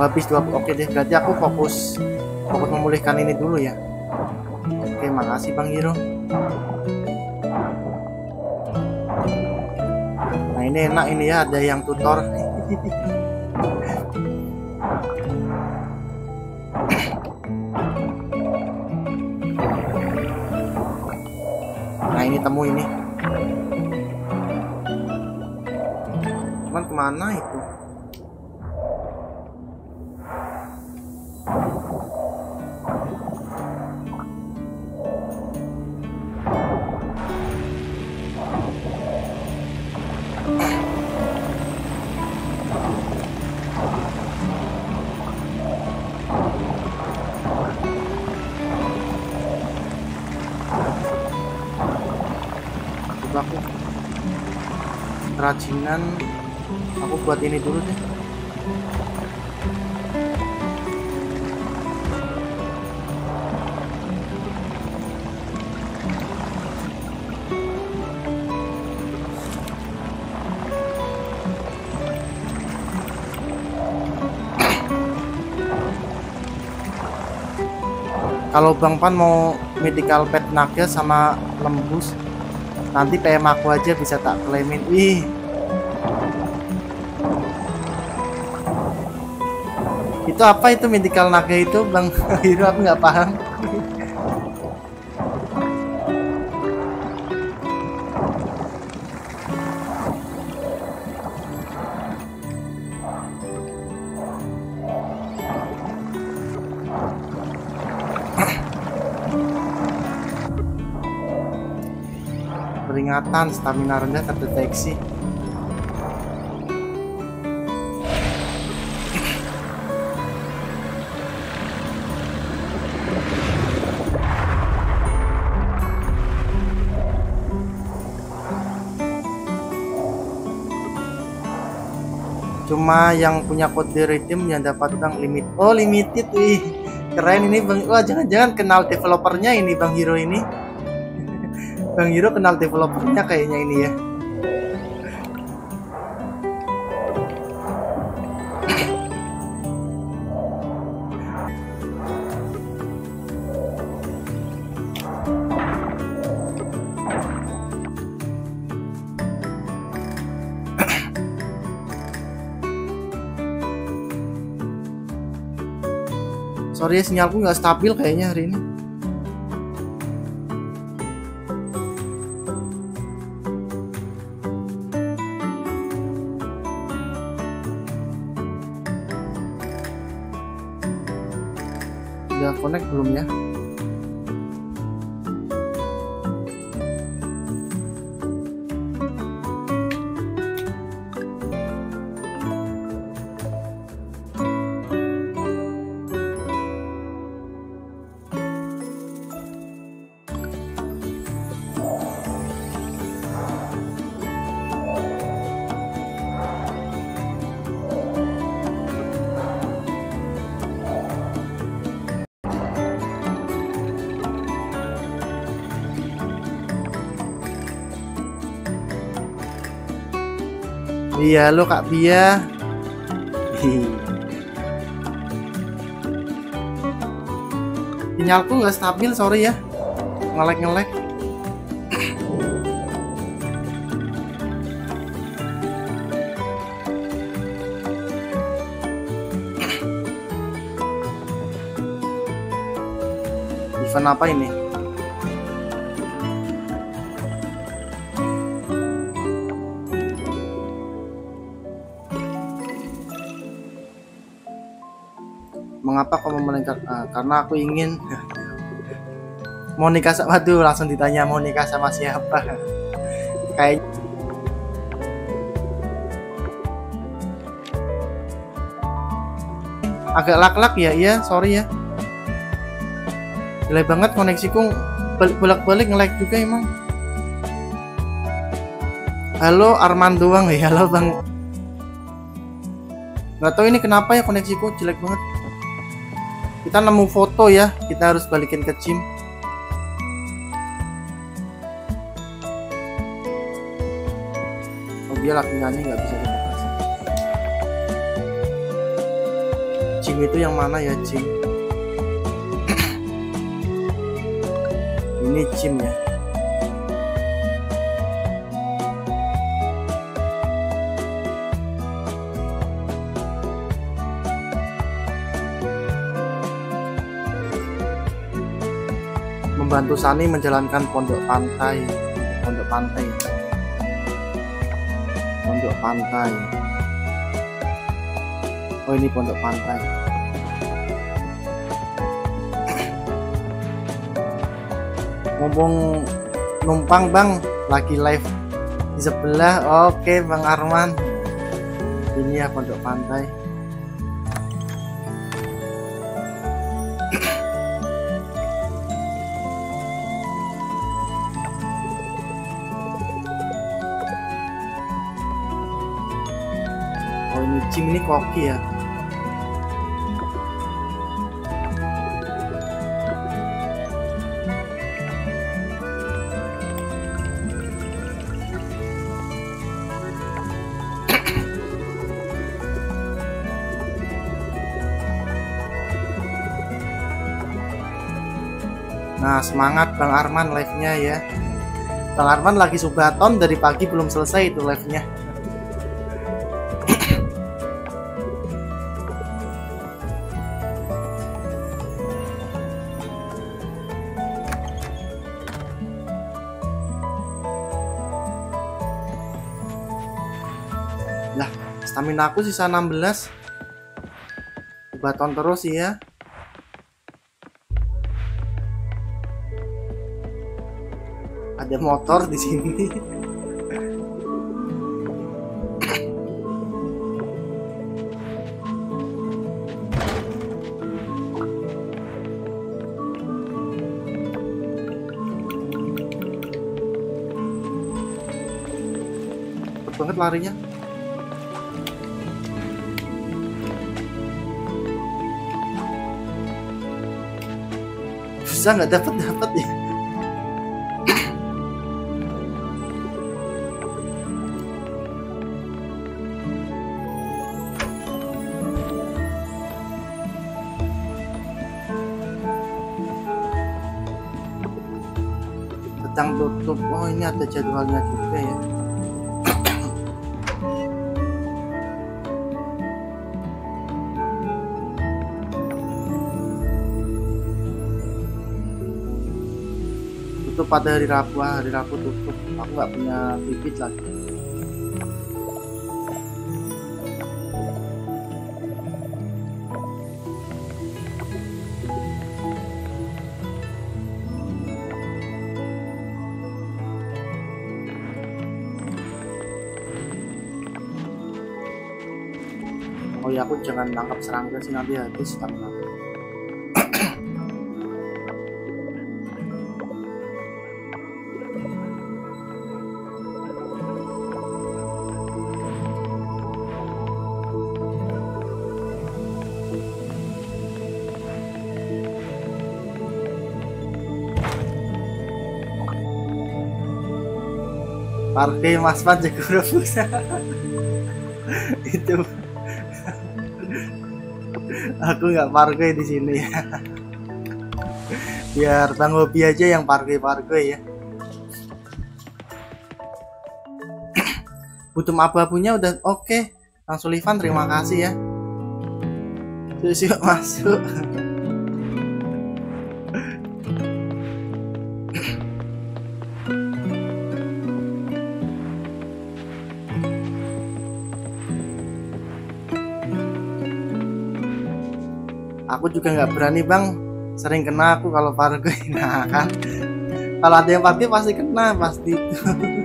habis 20 oke deh berarti aku fokus fokus memulihkan ini dulu ya. Oke makasih bang Hiro. Nah ini enak ini ya ada yang tutor. Nah ini temu ini. Cuman ke mana itu kerajinan aku buat ini dulu deh. Kalau Bang Pan mau medical pet naga sama lembus nanti PM aku aja bisa tak klaimin ih. Itu apa itu medical naga itu? Bang Hiro aku nggak paham peringatan stamina rendah terdeteksi. Cuma yang punya kode redeem yang dapat bang limit. Oh limited wih. Keren ini bang. Wah jangan-jangan kenal developernya ini bang Hero ini bang Hero kenal developernya kayaknya ini ya. Sorry ya sinyalku nggak stabil kayaknya hari ini Iya lo Kak Bia. Sinyalku nggak stabil sorry ya. Ngelek ngelek. Event apa ini? Kamu menikah Ah, karena aku ingin mau nikah sama tuh langsung ditanya mau nikah sama siapa. Kayak agak lak-lak ya iya sorry ya. Jelek banget koneksiku balik bolak-balik nge-lag juga emang. Halo Arman doang ya halo bang. Nggak tahu ini kenapa ya koneksiku jelek banget kita nemu foto ya kita harus balikin ke Jim oh dia laki nyanyi nggak bisa demokrasi Jim itu yang mana ya Jim? Ini Jim ya membantu Sani menjalankan pondok pantai pondok pantai. Pondok pantai. Oh ini pondok pantai. Mumpung numpang bang. Lagi live di sebelah. Oke bang Arman. Ini ya pondok pantai koki ya. Nah semangat Bang Arman live-nya ya. Bang Arman lagi subaton dari pagi belum selesai itu live-nya stamina aku sisa 16 Subaton terus ya ada motor di sini. Banget larinya. Bisa nggak dapat dapat ya? sedang tutup oh ini ada jadwalnya pada hari Rabu ah, hari Rabu tutup. Aku nggak punya bibit lagi. Oh ya aku jangan tangkap serangga sih nanti habis stamina Parkir Mas Pan Jago Rebus. itu. Aku nggak parkir di sini. Ya biar bang hobi aja yang parkir parkir ya. Butuh abu-abunya udah oke. Bang Sullivan terima kasih ya. Yuk yuk masuk aku juga nggak berani bang. Sering kena aku kalau parkir nah kan? Kalau ada yang parkir pasti kena pasti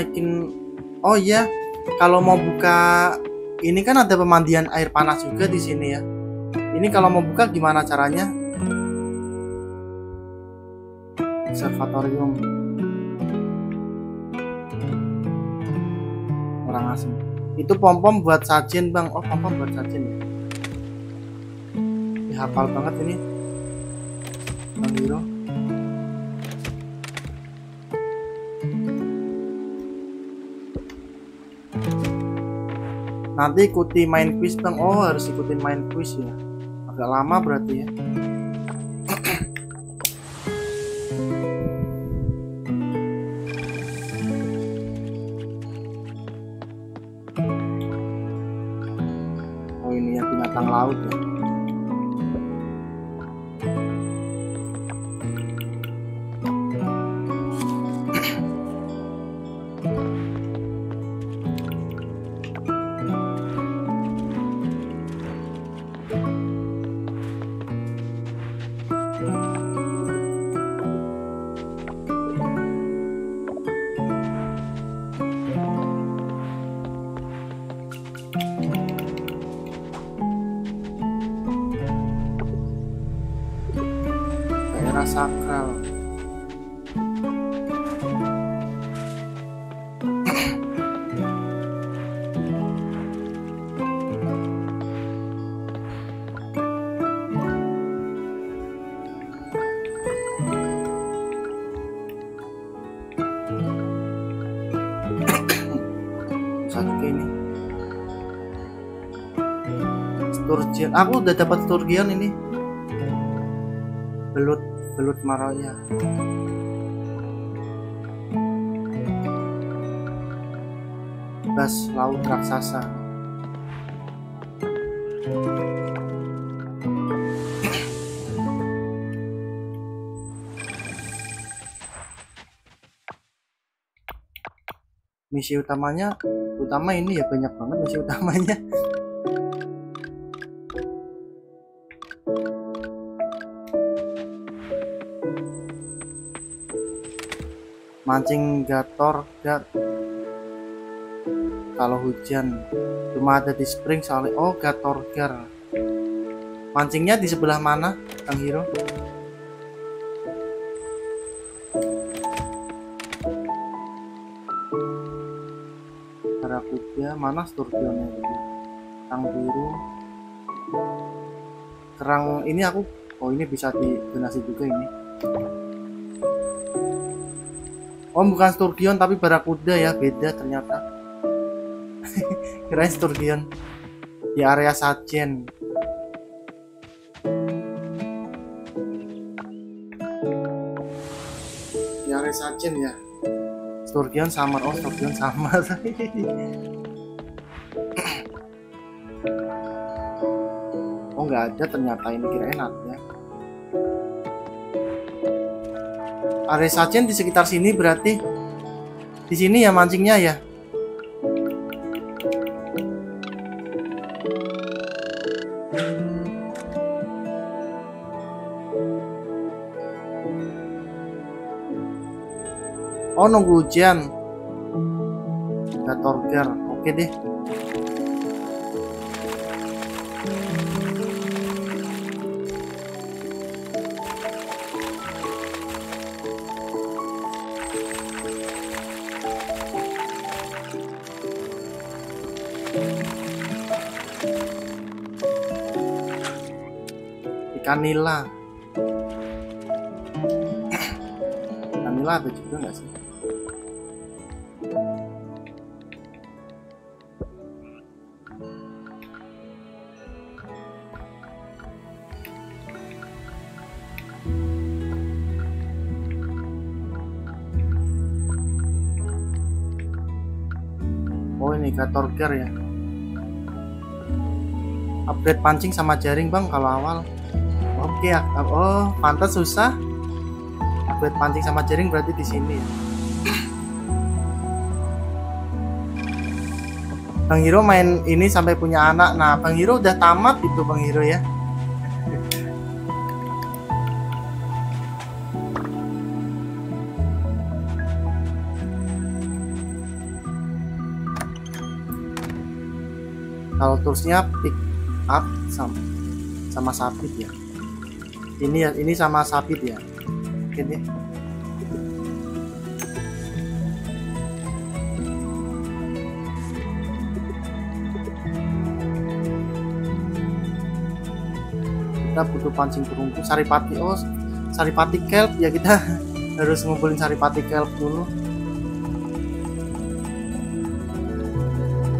naikin oh iya kalau mau buka ini kan ada pemandian air panas juga di sini ya. Ini kalau mau buka gimana caranya? Observatorium. Orang asing itu pom pom buat sajen bang. Oh pom pom buat sajen ya? Hafal banget ini. Bang nanti ikuti main quiz bang oh harus ikutin main quiz ya. Agak lama berarti ya Sturgeon. Aku udah dapat Sturgeon ini. Belut belut Maroya. Bas laut raksasa. Misi utamanya utama ini ya banyak banget misi utamanya. Mancing gator gat. Kalau hujan cuma ada di spring soalnya. Oh gator gar mancingnya di sebelah mana Kang Hiro? Barakuda mana sturgeonnya gitu kerang biru kerang ini aku oh ini bisa didonasi juga ini Oh bukan Sturgeon tapi Barakuda ya beda ternyata. Kirain Sturgeon. Di area Sajen. Di area Sajen ya. Sturgeon samar oh Sturgeon samar oh nggak ada ternyata ini kirain ada area sajen di sekitar sini berarti. Di sini ya mancingnya ya. Oh nunggu hujan. Gatorger Oke deh ikan nila ikan nila ada juga nggak sih? Oh ini gatorger ya. Upgrade pancing sama jaring bang kalau awal oke ya oh pantas susah. Upgrade pancing sama jaring berarti di sini ya. Bang Hiro main ini sampai punya anak. Nah Bang Hiro udah tamat itu Bang Hiro ya. Kalau toolsnya pick up sama sama sapit ya ini ya ini sama sapit ya. Deh kita butuh pancing perunggu. Saripati oh saripati kelp ya kita. Harus ngumpulin saripati kelp dulu.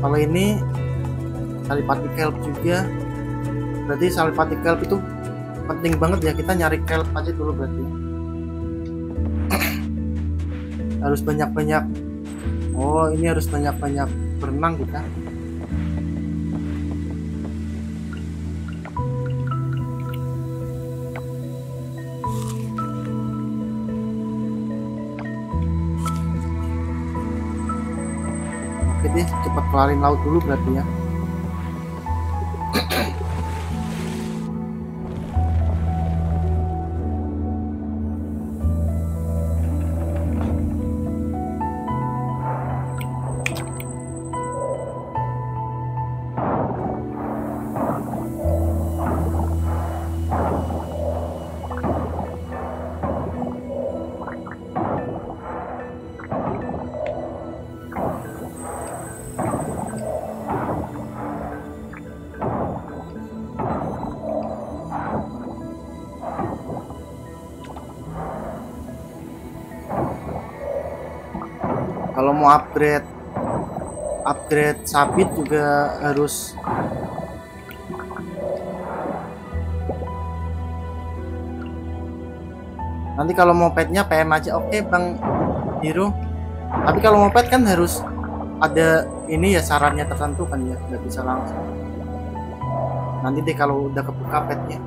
Kalau ini saripati kelp juga. Berarti saripati kelp itu penting banget ya kita nyari kelp aja dulu berarti. Harus banyak-banyak. Oh ini harus banyak-banyak berenang kita. Oke deh cepat kelarin laut dulu berarti ya upgrade upgrade sabit juga harus. Nanti kalau mau petnya PM aja oke bang Hero tapi kalau mau pet kan harus ada ini ya sarannya tertentu kan ya nggak bisa langsung. Nanti deh kalau udah kebuka petnya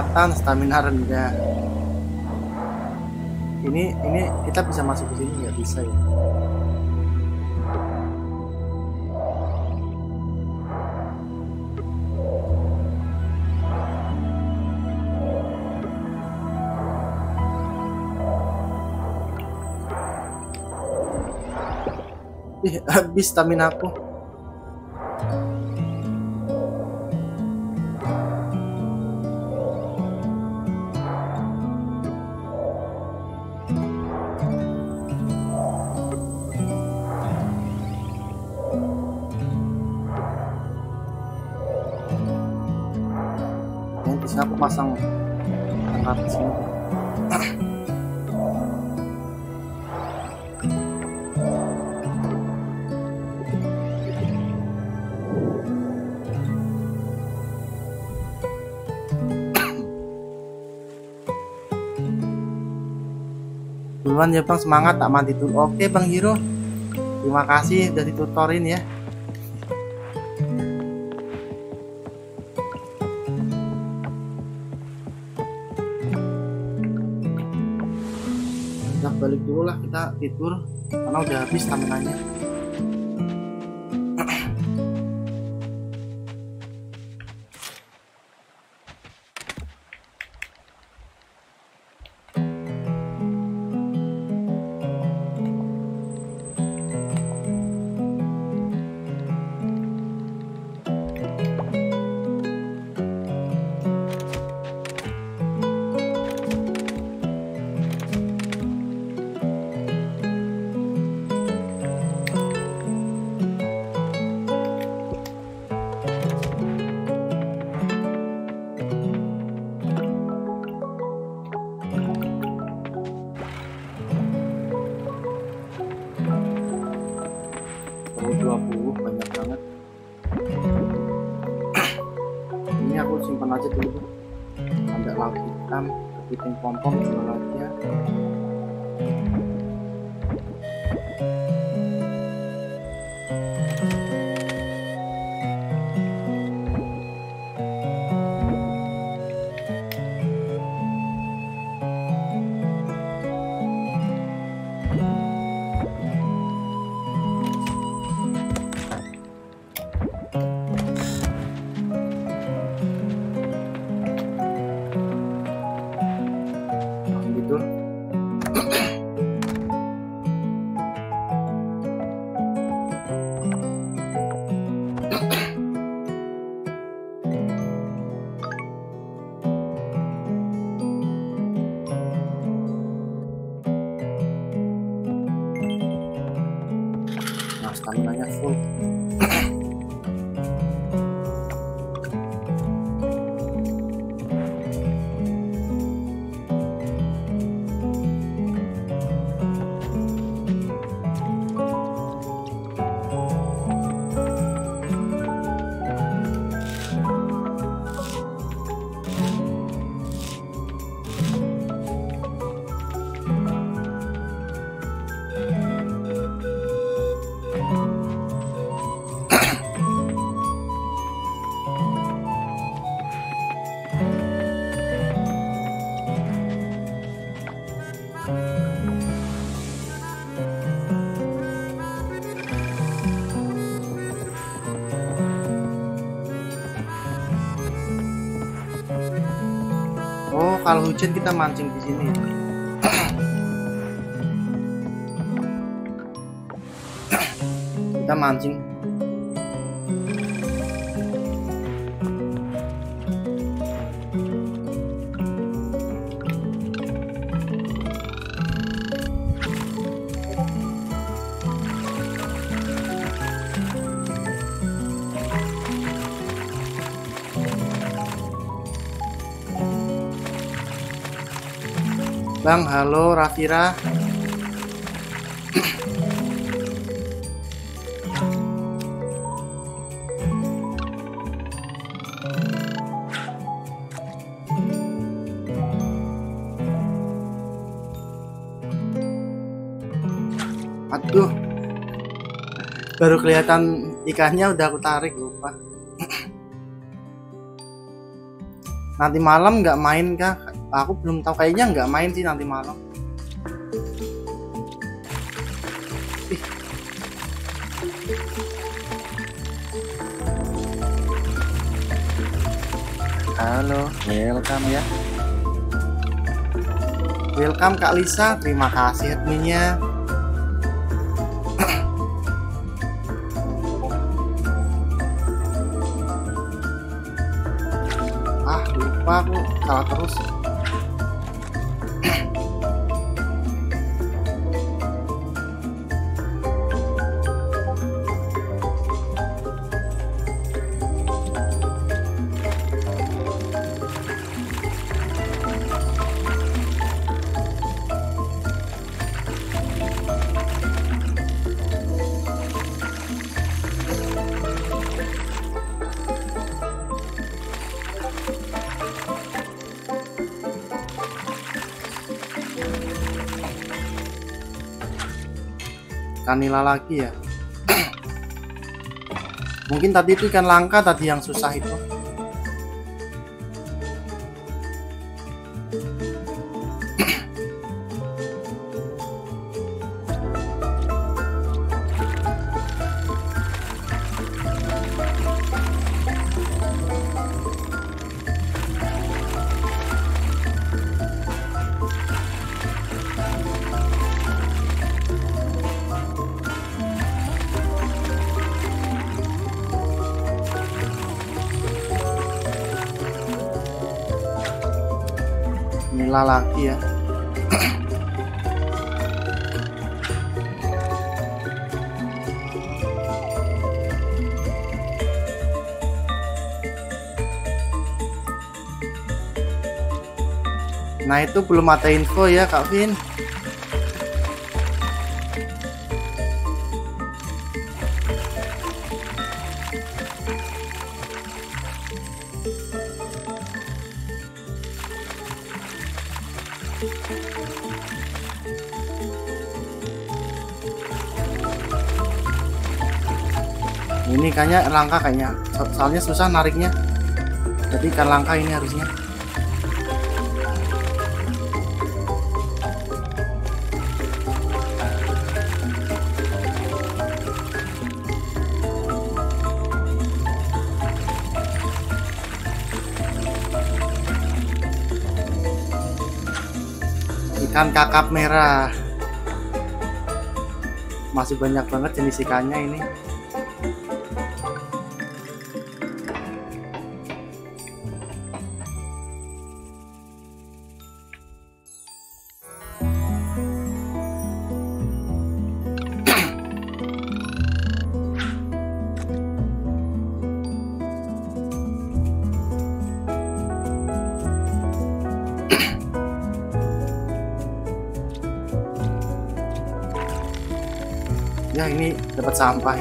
peringatan stamina rendah. Ini ini kita bisa masuk ke sini nggak? Bisa ya? Ih, habis stamina aku. Duluan ya bang. Semangat tak mati dulu. Oke bang Hiro. Terima kasih udah ditutorin ya. Udah balik dulu lah kita tidur. Karena udah habis stamina-nya kalau hujan kita mancing di sini. Kita mancing Bang, halo Rafira. Aduh. Baru kelihatan ikannya udah aku tarik lupa. Nanti malam nggak main kah? Aku belum tahu kayaknya nggak main sih nanti malam. Halo, welcome ya. Welcome Kak Lisa, terima kasih adminnya. ah lupa aku salah terus. Kanila lagi ya. Mungkin tadi itu ikan langka tadi yang susah itu. Itu belum ada info ya Kak Vin. Ini kayaknya langka kayaknya. So- Soalnya susah nariknya. Jadi ikan langka ini harusnya. Ikan kakap merah. Masih banyak banget jenis ikannya ini. Sampah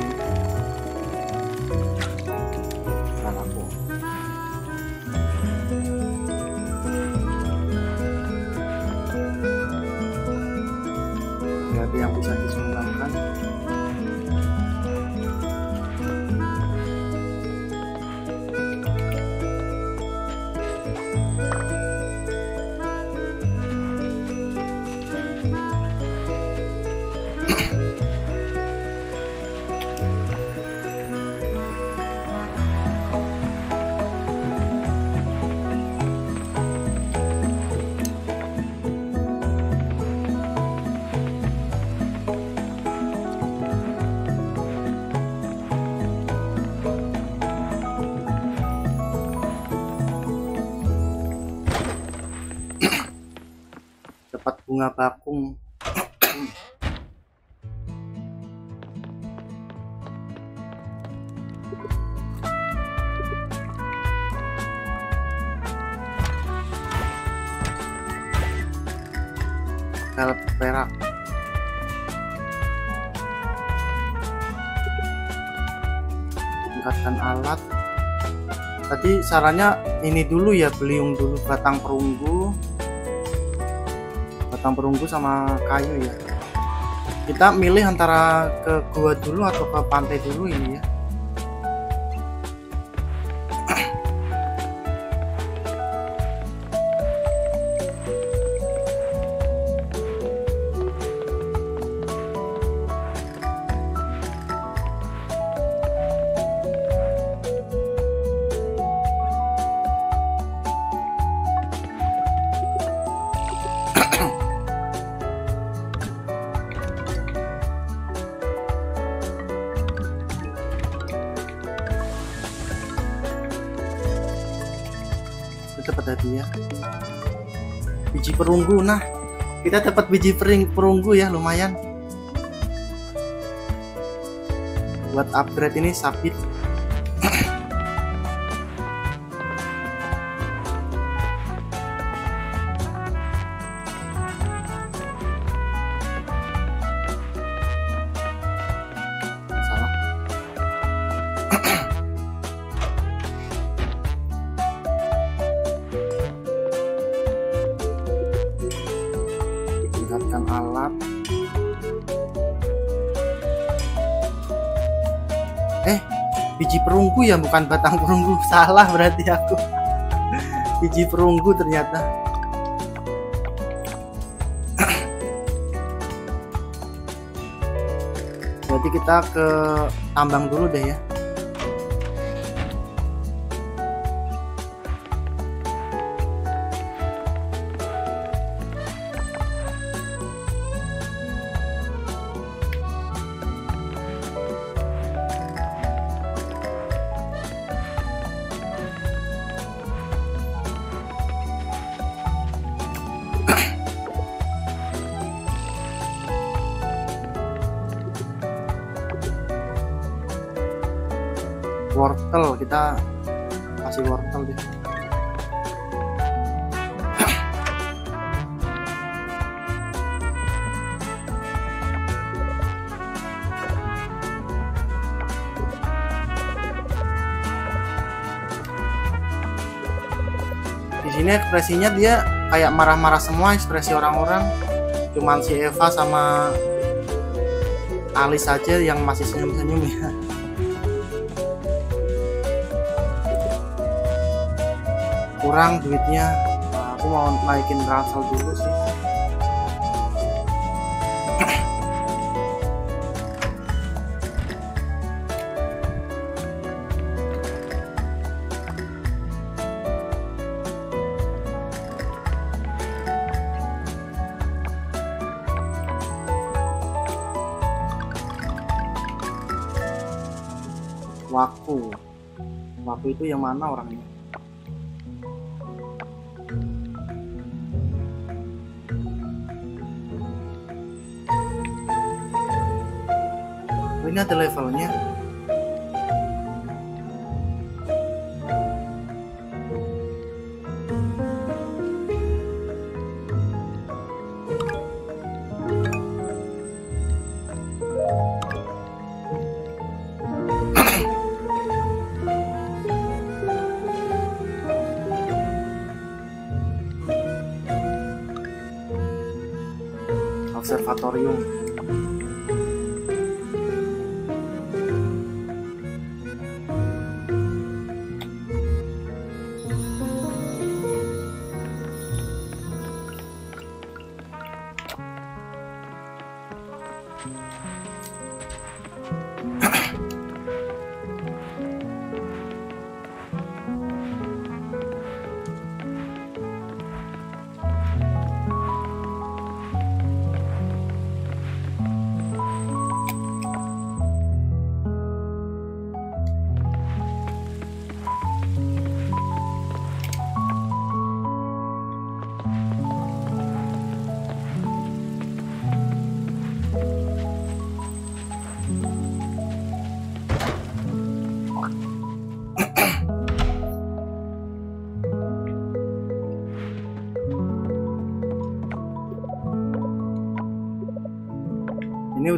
bunga bakung Vel perak. Tingkatkan alat. Tadi sarannya ini dulu ya beliung dulu batang perunggu batang perunggu sama kayu ya. Kita milih antara ke gua dulu atau ke pantai dulu ini ya kita dapat biji pering perunggu ya lumayan. Buat upgrade ini sabit ya bukan batang perunggu. Salah berarti aku. Biji perunggu ternyata. Berarti kita ke tambang dulu deh ya ekspresinya dia kayak marah-marah semua ekspresi orang-orang. Cuman si Eva sama Alis saja yang masih senyum-senyum ya. Kurang duitnya. Aku mau naikin ransel dulu sih waku waku itu yang mana orangnya? Ini ada levelnya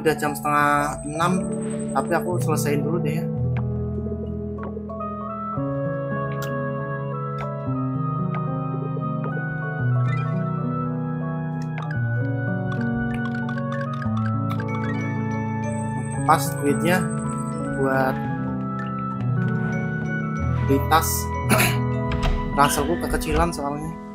udah jam setengah enam tapi aku selesaiin dulu deh ya. Pas duitnya buat beli tas. Ranselku kekecilan soalnya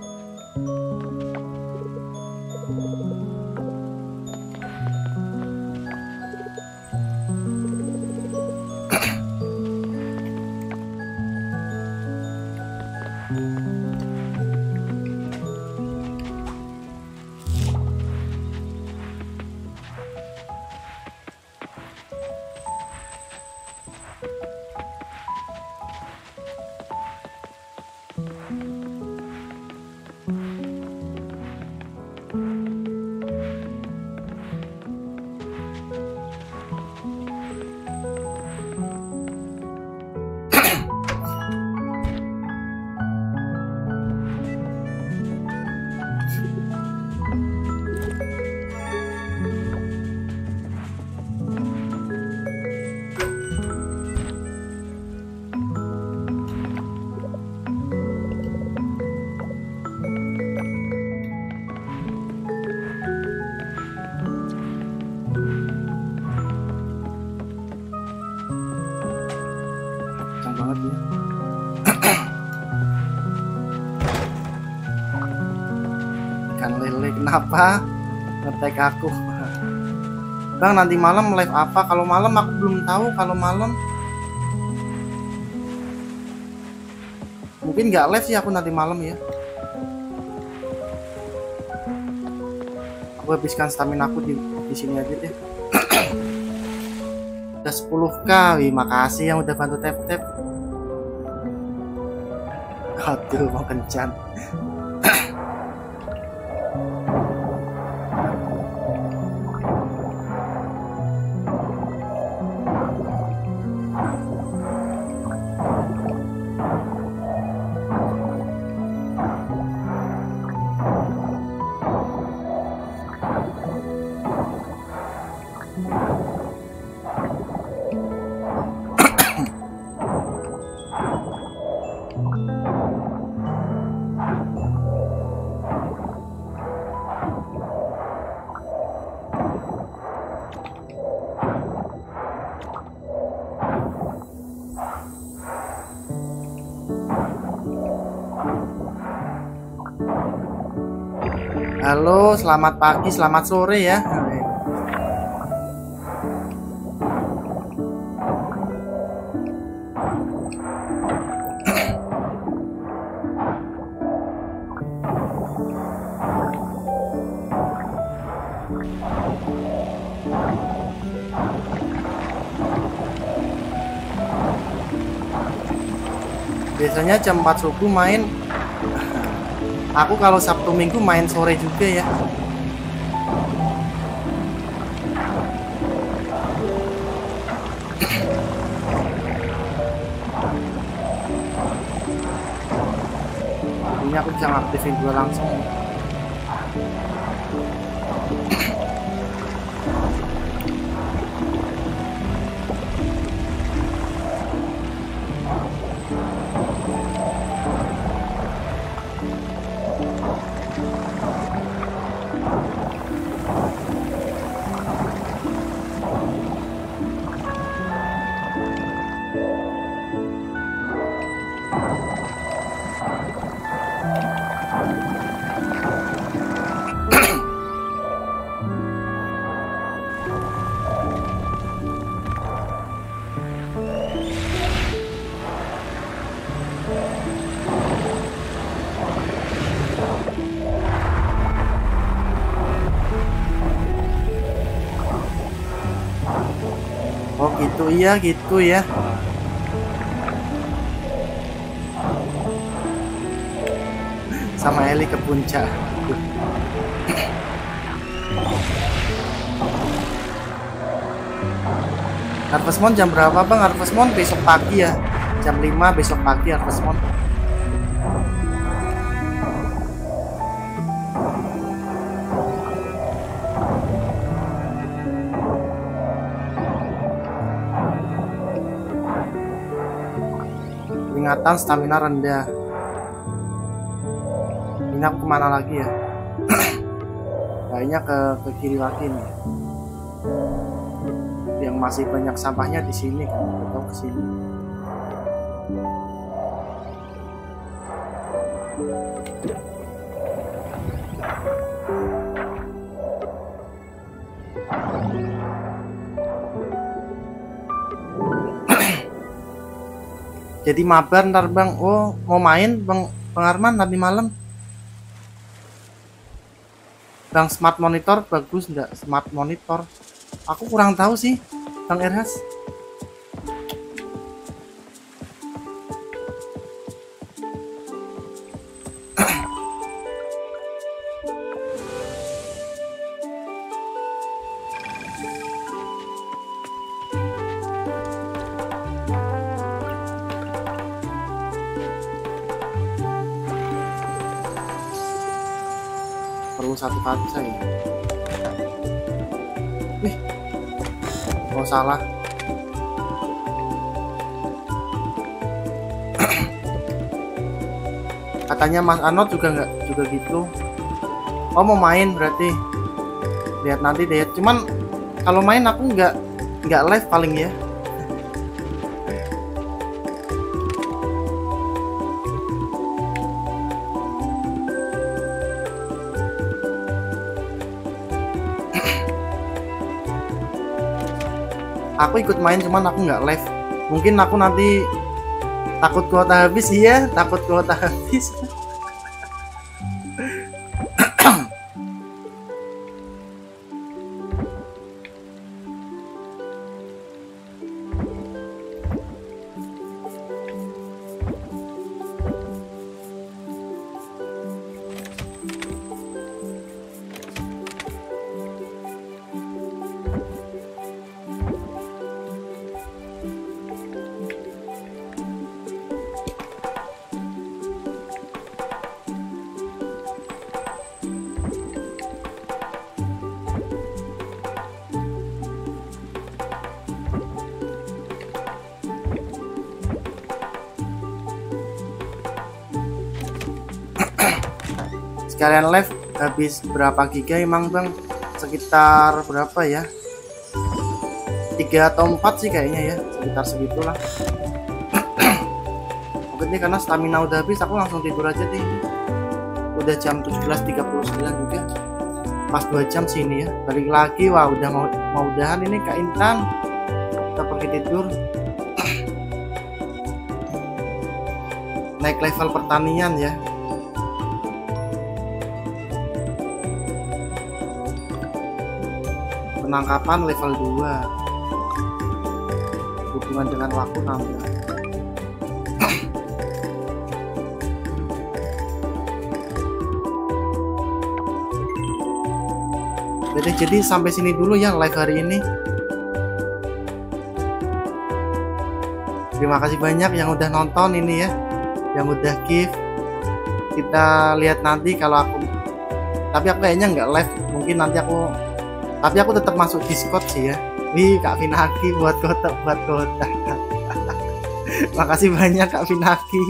kenapa ngetek aku. Bang nanti malam live apa? Kalau malam aku belum tahu kalau malam. Mungkin nggak live sih aku nanti malam ya. Aku habiskan stamina aku di di sini aja deh. Udah 10k wih makasih yang udah bantu tap tap aduh mau kencan selamat pagi, selamat sore ya. Biasanya jam 4 subuh main Aku kalau Sabtu Minggu main sore juga ya. Ini aku bisa ngaktifin dua langsung. Iya gitu ya. Sama Eli ke puncak. Harvest Moon jam berapa bang? Harvest Moon besok pagi ya Jam 5 besok pagi Harvest Moon peringatan stamina rendah. Ini ke mana lagi ya? Kayaknya ke ke kiri lagi nih. Yang masih banyak sampahnya di sini kan? Atau ke sini jadi mabar ntar bang. Oh mau main bang bang nanti malam. Bang smart monitor bagus nggak? Smart monitor. Aku kurang tahu sih bang Erhas kaca ya wih oh salah. Katanya Mas Anot juga nggak juga gitu. Oh mau main berarti. Lihat nanti deh. Cuman kalau main aku nggak nggak live paling ya aku ikut main cuman aku nggak live. Mungkin aku nanti takut kuota habis iya takut kuota habis sekalian live habis berapa giga emang bang? Sekitar berapa ya? Tiga atau empat sih kayaknya ya sekitar segitulah. Mungkin ini karena stamina udah habis aku langsung tidur aja deh. Udah jam 17.39 juga. Pas dua jam sih ini ya. Balik lagi wah udah mau mau udahan ini Kak Intan. Kita pergi tidur. Naik level pertanian ya penangkapan level 2 hubungan dengan waktu nambah jadi jadi sampai sini dulu ya live hari ini. Terima kasih banyak yang udah nonton ini ya yang udah give. Kita lihat nanti kalau aku tapi aku kayaknya nggak live. Mungkin nanti aku tapi aku tetap masuk Discord sih ya. Wih Kak Finaki buat kotak buat kotak. Makasih banyak Kak Finaki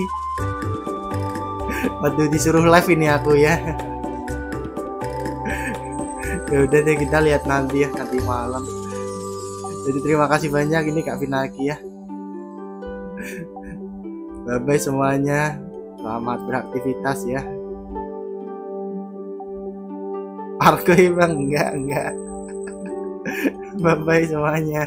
waduh disuruh live ini aku ya. Ya udah deh kita lihat nanti ya nanti malam. Jadi terima kasih banyak ini Kak Finaki ya. Bye bye semuanya. Selamat beraktivitas ya. Argo bang enggak enggak bye bye semuanya